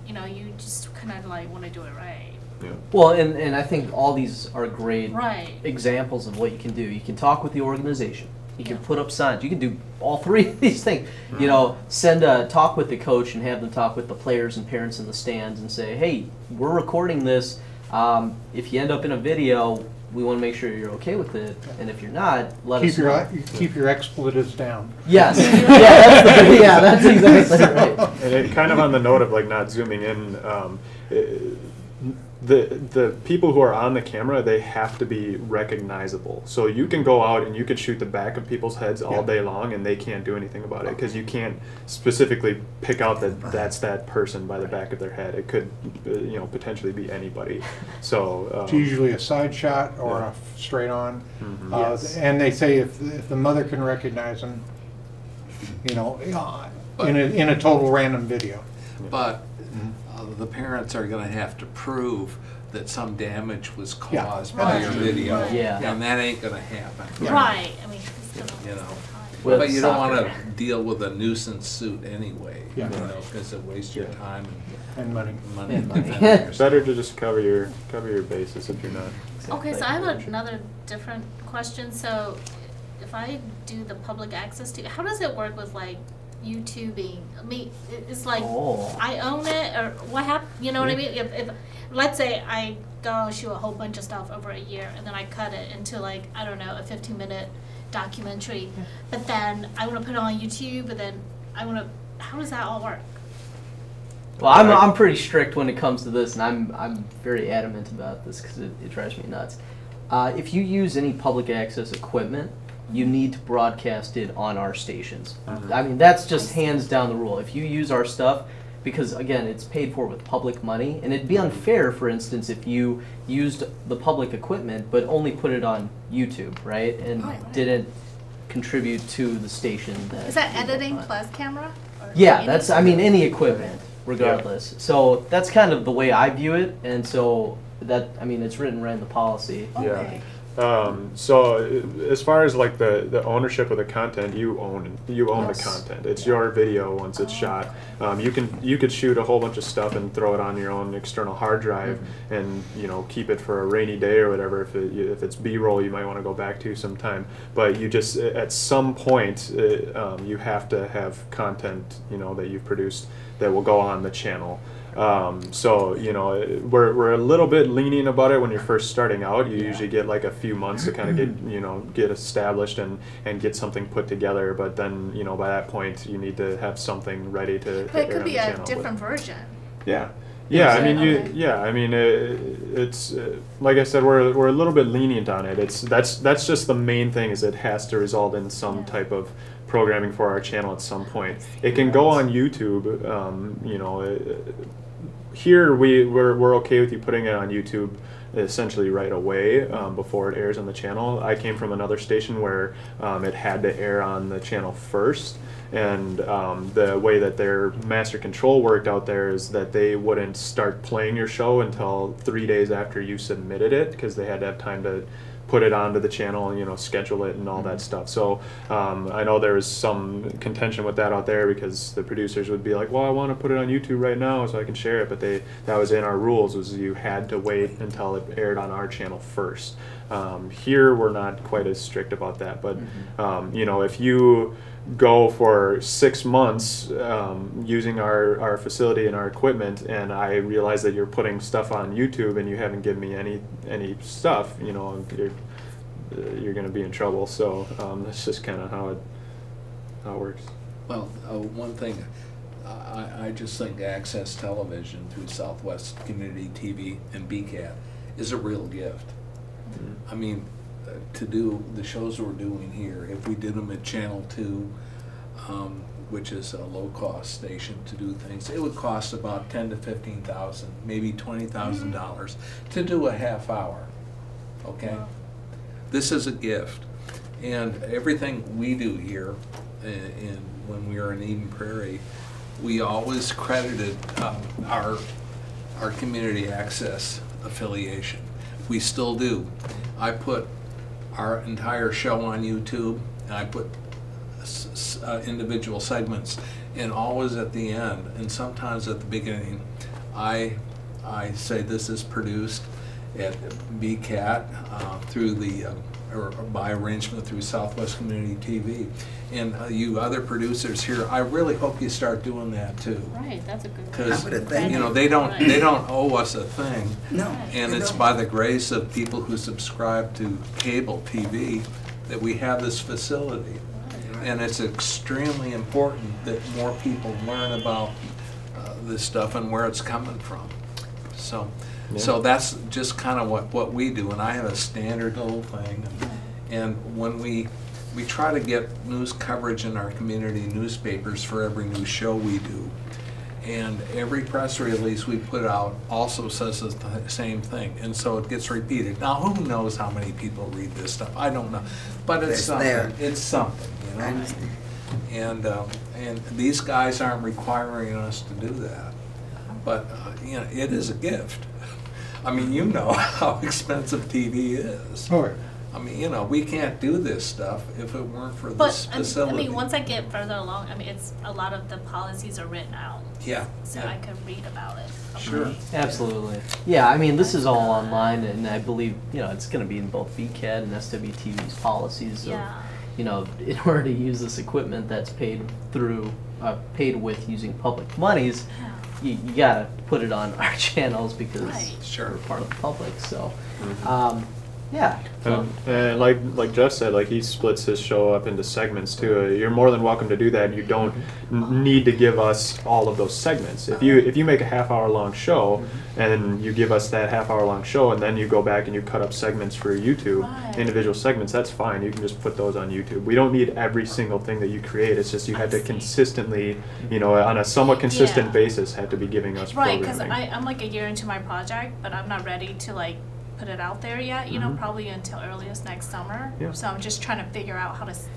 you know, you just kind of like want to do it right. Yeah. Well, and, and I think all these are great Right. examples of what you can do. You can talk with the organization. You can Yeah. put up signs. You can do all three of these things. You know, send a talk with the coach and have them talk with the players and parents in the stands and say, "Hey, we're recording this. Um, if you end up in a video, we want to make sure you're okay with it, and if you're not, let Keep us your, know. keep your expletives down. Yes. yeah, that's the, yeah, that's exactly right. And it, kind of on the note of like not zooming in, um, eh, the the people who are on the camera they have to be recognizable. So you can go out and you can shoot the back of people's heads all Yeah. day long, and they can't do anything about it because you can't specifically pick out that that's that person by the back of their head. It could, uh, you know, potentially be anybody. So um, It's usually a side shot or a straight on. Mhm. Uh, Yes. And they say if, if the mother can recognize them, you know, uh, in a, in a total random video. But the parents are gonna have to prove that some damage was Yeah. caused by your video. Yeah. And that ain't gonna happen. Right, I mean, who's gonna You know, With but you don't soccer. wanna deal with a nuisance suit anyway, you Yeah. know, cause it wastes your Yeah. time And money. and money. And money. defending it's yourself. better to just cover your cover your bases if you're not. Okay, so I have another different question. So if I do the public access to, how does it work with like YouTubing? I mean, it's like Oh. I own it or what happened? you know what I mean? If, if, let's say I go shoot a whole bunch of stuff over a year and then I cut it into like, I don't know, a fifteen minute documentary. But then I wanna put it on YouTube and then I wanna, how does that all work? Well, I'm, I'm pretty strict when it comes to this, and I'm, I'm very adamant about this because it, it drives me nuts. Uh, if you use any public access equipment, you need to broadcast it on our stations. Uh-huh. I mean, that's just hands down the rule. If you use our stuff, because again, it's paid for with public money, and it'd be unfair, for instance, if you used the public equipment but only put it on YouTube, right, oh, and Right, right. didn't contribute to the station. That Is that editing on. plus camera? Or Yeah, any- that's, I mean, any equipment, regardless. So that's kind of the way I view it, and so that, I mean, it's written right in the policy. Yeah. Um, so as far as like the, the ownership of the content, you own you own Yes. the content. It's your video once it's shot. Um, you can you could shoot a whole bunch of stuff and throw it on your own external hard drive and you know keep it for a rainy day or whatever. If it, if it's B-roll, you might want to go back to sometime. But you just at some point uh, um, you have to have content you know that you've produced that will go on the channel. Um, so you know we're, we're a little bit lenient about it when you're first starting out. You usually get like a few months to kind of get you know get established and and get something put together. But then you know by that point you need to have something ready to. to But it could be a channel. But- different version. yeah. Yeah, I So- mean, you. Yeah, I mean, uh, it's uh, like I said, we're we're a little bit lenient on it. It's that's that's just the main thing is it has to result in some type of programming for our channel at some point. It can go on YouTube. Um, you know, uh, here we we're, we're okay with you putting it on YouTube essentially right away um, before it airs on the channel. I came from another station where um, it had to air on the channel first. And um, the way that their master control worked out there is that they wouldn't start playing your show until three days after you submitted it because they had to have time to put it onto the channel, you know, schedule it and all that stuff. So um, I know there was some contention with that out there because the producers would be like, "Well, I want to put it on YouTube right now so I can share it," but they that was in our rules was you had to wait until it aired on our channel first. Um, here we're not quite as strict about that, but um, you know, if you go for six months um, using our, our facility and our equipment and I realize that you're putting stuff on YouTube and you haven't given me any any stuff, you know, you're you're going to be in trouble. So um, that's just kind of how it how it works. Well, uh, one thing, I, I just think access television through Southwest Community TV and BCAT is a real gift. I mean, to do the shows we're doing here, if we did them at Channel Two, um, which is a low-cost station to do things, it would cost about ten to fifteen thousand, maybe twenty thousand dollars to do a half hour. Okay, this is a gift, and everything we do here, in when we were in Eden Prairie, we always credited um, our our community access affiliation. We still do. I put our entire show on YouTube, and I put uh, individual segments, and always at the end, and sometimes at the beginning, I I say this is produced at BCAT uh, through the um, or or by arrangement through Southwest Community TV. And uh, you other producers here, I really hope you start doing that too. Right, that's a good. Question. Because, I would've think- you know, they don't, they don't owe us a thing. No. And it's don't. by the grace of people who subscribe to cable TV that we have this facility. And it's extremely important that more people learn about uh, this stuff and where it's coming from. So, so that's just kind of what, what we do, and I have a standard little thing. And when we, we try to get news coverage in our community newspapers for every new show we do. And every press release we put out also says the th- same thing, and so it gets repeated. Now, who knows how many people read this stuff? I don't know, but it's It's something. there. It's something, you know. And um, and these guys aren't requiring us to do that, but uh, you know, it is a gift. I mean, you know how expensive TV is. Oh, yeah. I mean, you know, we can't do this stuff if it weren't for this But, I- I facility. mean, once I get further along, I mean, it's, a lot of the policies are written out, yeah. so yeah. I could read about it. Sure. Absolutely. Yeah, I mean, this is all online, and I believe, you know, it's going to be in both BCAT and SWTV's policies. So, Yeah. you know, in order to use this equipment that's paid through, uh, paid with using public monies, you, you got to put it on our channels because Right. Sure. we're part of the public. So, um, yeah. And, and like like Jeff said, like he splits his show up into segments too. Uh, You're more than welcome to do that. You don't n- need to give us all of those segments. If you if you make a half hour long show and you give us that half hour long show, and then you go back and you cut up segments for YouTube, individual segments, that's fine. You can just put those on YouTube. We don't need every single thing that you create. It's just you have to consistently, you know, on a somewhat consistent Yeah. basis, have to be giving us Right, because I'm like a year into my project, but I'm not ready to like put it out there yet, you know, Mhm. probably until earliest next summer. Yeah. So I'm just trying to figure out how to s-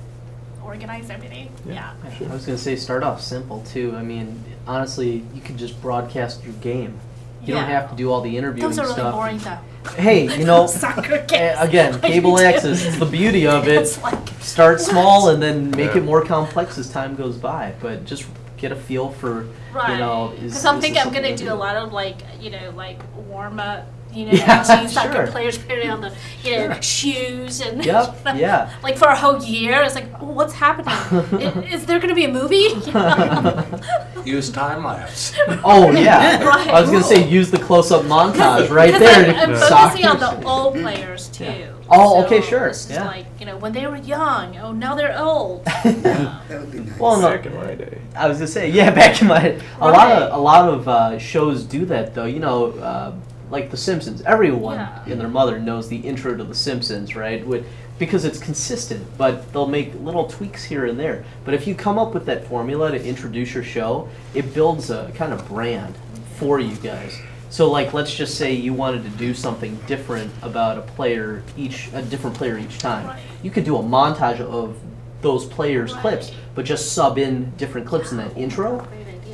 organize everything, Yeah. yeah. I was going to say, start off simple too. I mean, honestly, you could just broadcast your game. You don't Yeah. have to do all the interviewing Those are really stuff. boring though. Hey, you know, Soccer games. again, Like cable you do. access. It's the beauty of it. It's like, Start small and then make Yeah. it more complex as time goes by. But just get a feel for, right. you know, is. Because I'm is thinking I'm gonna do a lot of like, you know, like warm up, you know, Yeah, routine soccer sure. players putting on the, you know, shoes and. Yep, yeah. Like for a whole year, it's like, what's happening? I- is, there gonna be a movie? You know? Use time lapse. Oh yeah. Right. I was gonna say use the close-up montage right there. I'm, I'm to focusing on the old players too. Yeah. Oh, okay, sure, It's just yeah. like you know when they were young. Oh, now they're old. That would be nice. Well, no, Back in my day. I was gonna say, yeah, back in my a lot of a lot of uh, shows do that though. You know, uh, like The Simpsons. Everyone Yeah. and their mother knows the intro to The Simpsons, right? With, because it's consistent, but they'll make little tweaks here and there. But if you come up with that formula to introduce your show, it builds a kind of brand for you guys. So like, let's just say you wanted to do something different about a player each, a different player each time. Right. You could do a montage of those players' Right. clips, but just sub in different clips in that intro.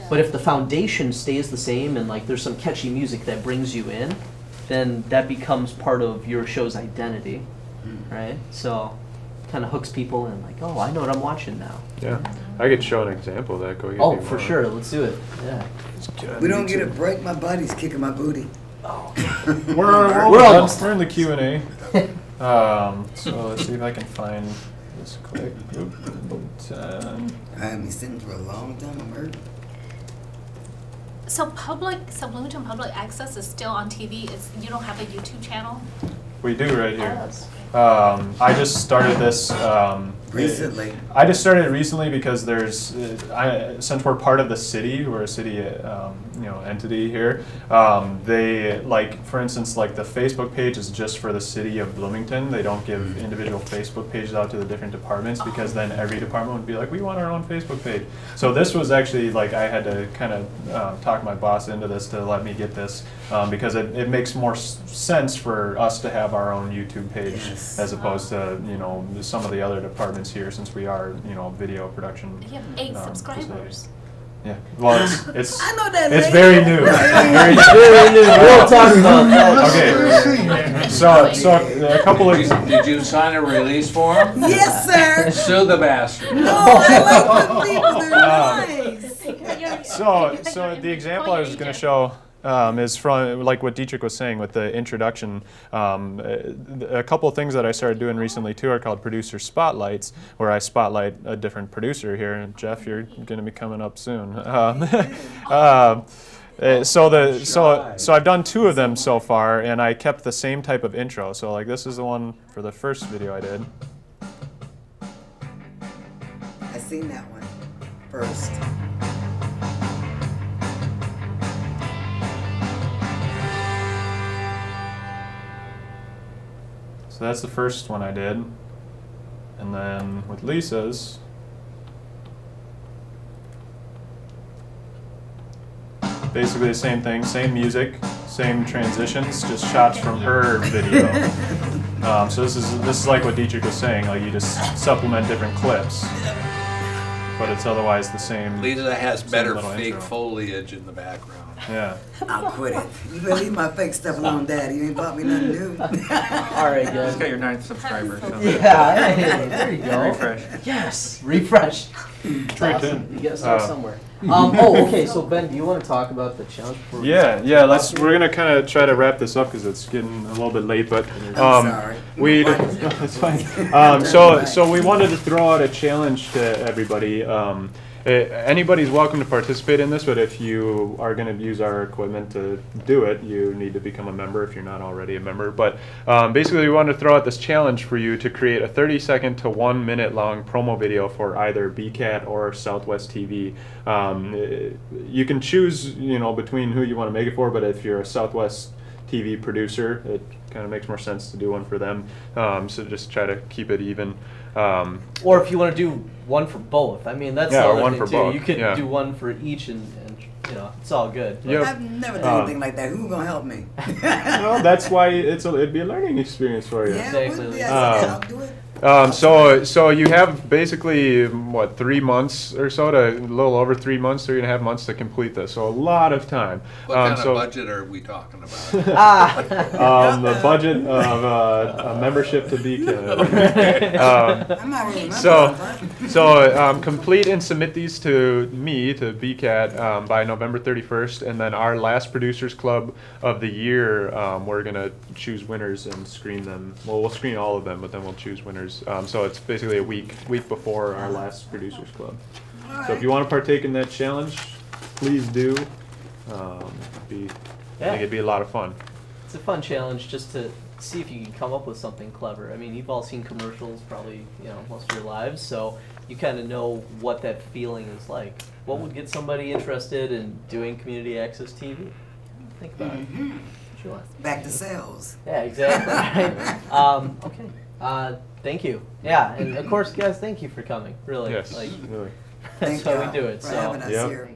Great idea. But if the foundation stays the same and like there's some catchy music that brings you in, then that becomes part of your show's identity, right? So, kind of hooks people in, like, oh, I know what I'm watching now. Yeah, I could show an example of that. Go ahead. Oh, if for sure. Let's do it. Yeah. We don't get a break. My body's kicking my booty. We're, we're, We're almost We're in the Q and A. Um, so let's see if I can find this quick. Oop, but, uh, I haven't been sitting for a long time. I'm hurt. So public, so Bloomington Public Access is still on TV. It's you don't have a YouTube channel. we do right Oh, here. that's- Um, I just started this. Um, Recently. I just started it recently because there's, uh, I, since we're part of the city, we're a city, um, you know, entity here. Um, they like, for instance, like the Facebook page is just for the city of Bloomington. They don't give individual Facebook pages out to the different departments because then every department would be like, we want our own Facebook page. So this was actually like I had to kind of uh, talk my boss into this to let me get this um, because it, it makes more s- sense for us to have our own YouTube page Yes. as opposed to you know some of the other departments here since we are you know video production. You have eight um, subscribers. Yeah, well it's it's I know that. it's lady. very new. very. Very new. We'll talk about that. Okay, so so a couple of Did did you sign a release form? Yes, sir. Sue the bastard. No, I like the people. They're Um, nice. so so the example I was going to show um, is from like what Dietrich was saying with the introduction. Um, a, a couple of things that I started doing recently too are called producer spotlights, where I spotlight a different producer here. And Jeff, you're going to be coming up soon. Um, uh, uh, so the so so I've done two of them so far, and I kept the same type of intro. So like this is the one for the first video I did. I seen that one first. So that's the first one I did. And then with Lisa's, basically the same thing, same music, same transitions, just shots from her video. Um, so this is this is like what Dietrich was saying, like you just supplement different clips, but it's otherwise the same. Lisa has same better little fake intro. foliage in the background. Yeah. I'll quit it. You better leave my fake stuff alone, Daddy. You ain't bought me nothing new. All right, guys. Just got your ninth subscriber. So. Yeah, hey, there you go. Refresh. Yes, refresh. Try Awesome. ten. You gotta start Uh, somewhere. Um, oh, okay. So Ben, do you want to talk about the challenge? before we- Yeah, yeah. Let's. We're gonna kind of try to wrap this up because it's getting a little bit late. But um, sorry. we. That's fine. Um, so so we wanted to throw out a challenge to everybody. Um, anybody's welcome to participate in this, but if you are going to use our equipment to do it, you need to become a member if you're not already a member. But um, basically, we wanted to throw out this challenge for you to create a 30 second to one minute long promo video for either BCAT or Southwest TV. Um, eh, you can choose, you know, between who you want to make it for, but if you're a Southwest TV producer, it kind of makes more sense to do one for them. Um, so just try to keep it even. Um, Or if you want to do one for both, I mean that's Yeah, the other one thing for too. both, You could yeah. do one for each, and, and you know it's all good. Yep. I've never done Um, anything like that. Who gonna help me? well, that's why it's a, it'd be a learning experience for you. Yeah, Exactly. well, yeah, Um, I'll do it. Um, so, so you have basically what three months or so to a little over three months, three and a half months to complete this. So a lot of time. What um, kind so, of budget are we talking about? Ah. um, the budget of uh, a membership to BCAT. um, I'm not really so, so um, complete and submit these to me to BCAT um, by November 31st, and then our last producers club of the year, um, we're gonna choose winners and screen them. Well, we'll screen all of them, but then we'll choose winners. Um, so it's basically a week week before our last producers club. So if you want to partake in that challenge, please do. Um, be, I Yeah. think it'd be a lot of fun. It's a fun challenge just to see if you can come up with something clever. I mean, you've all seen commercials probably, you know, most of your lives, so you kind of know what that feeling is like. What would get somebody interested in doing community access TV? Think about it. Sure. Back to sales. Yeah, exactly. um, okay. Uh, thank you. Yeah, and of course, guys, thank you for coming. Really. Yes, Like, really. that's Thank how we do it. for So. having us Yep. here.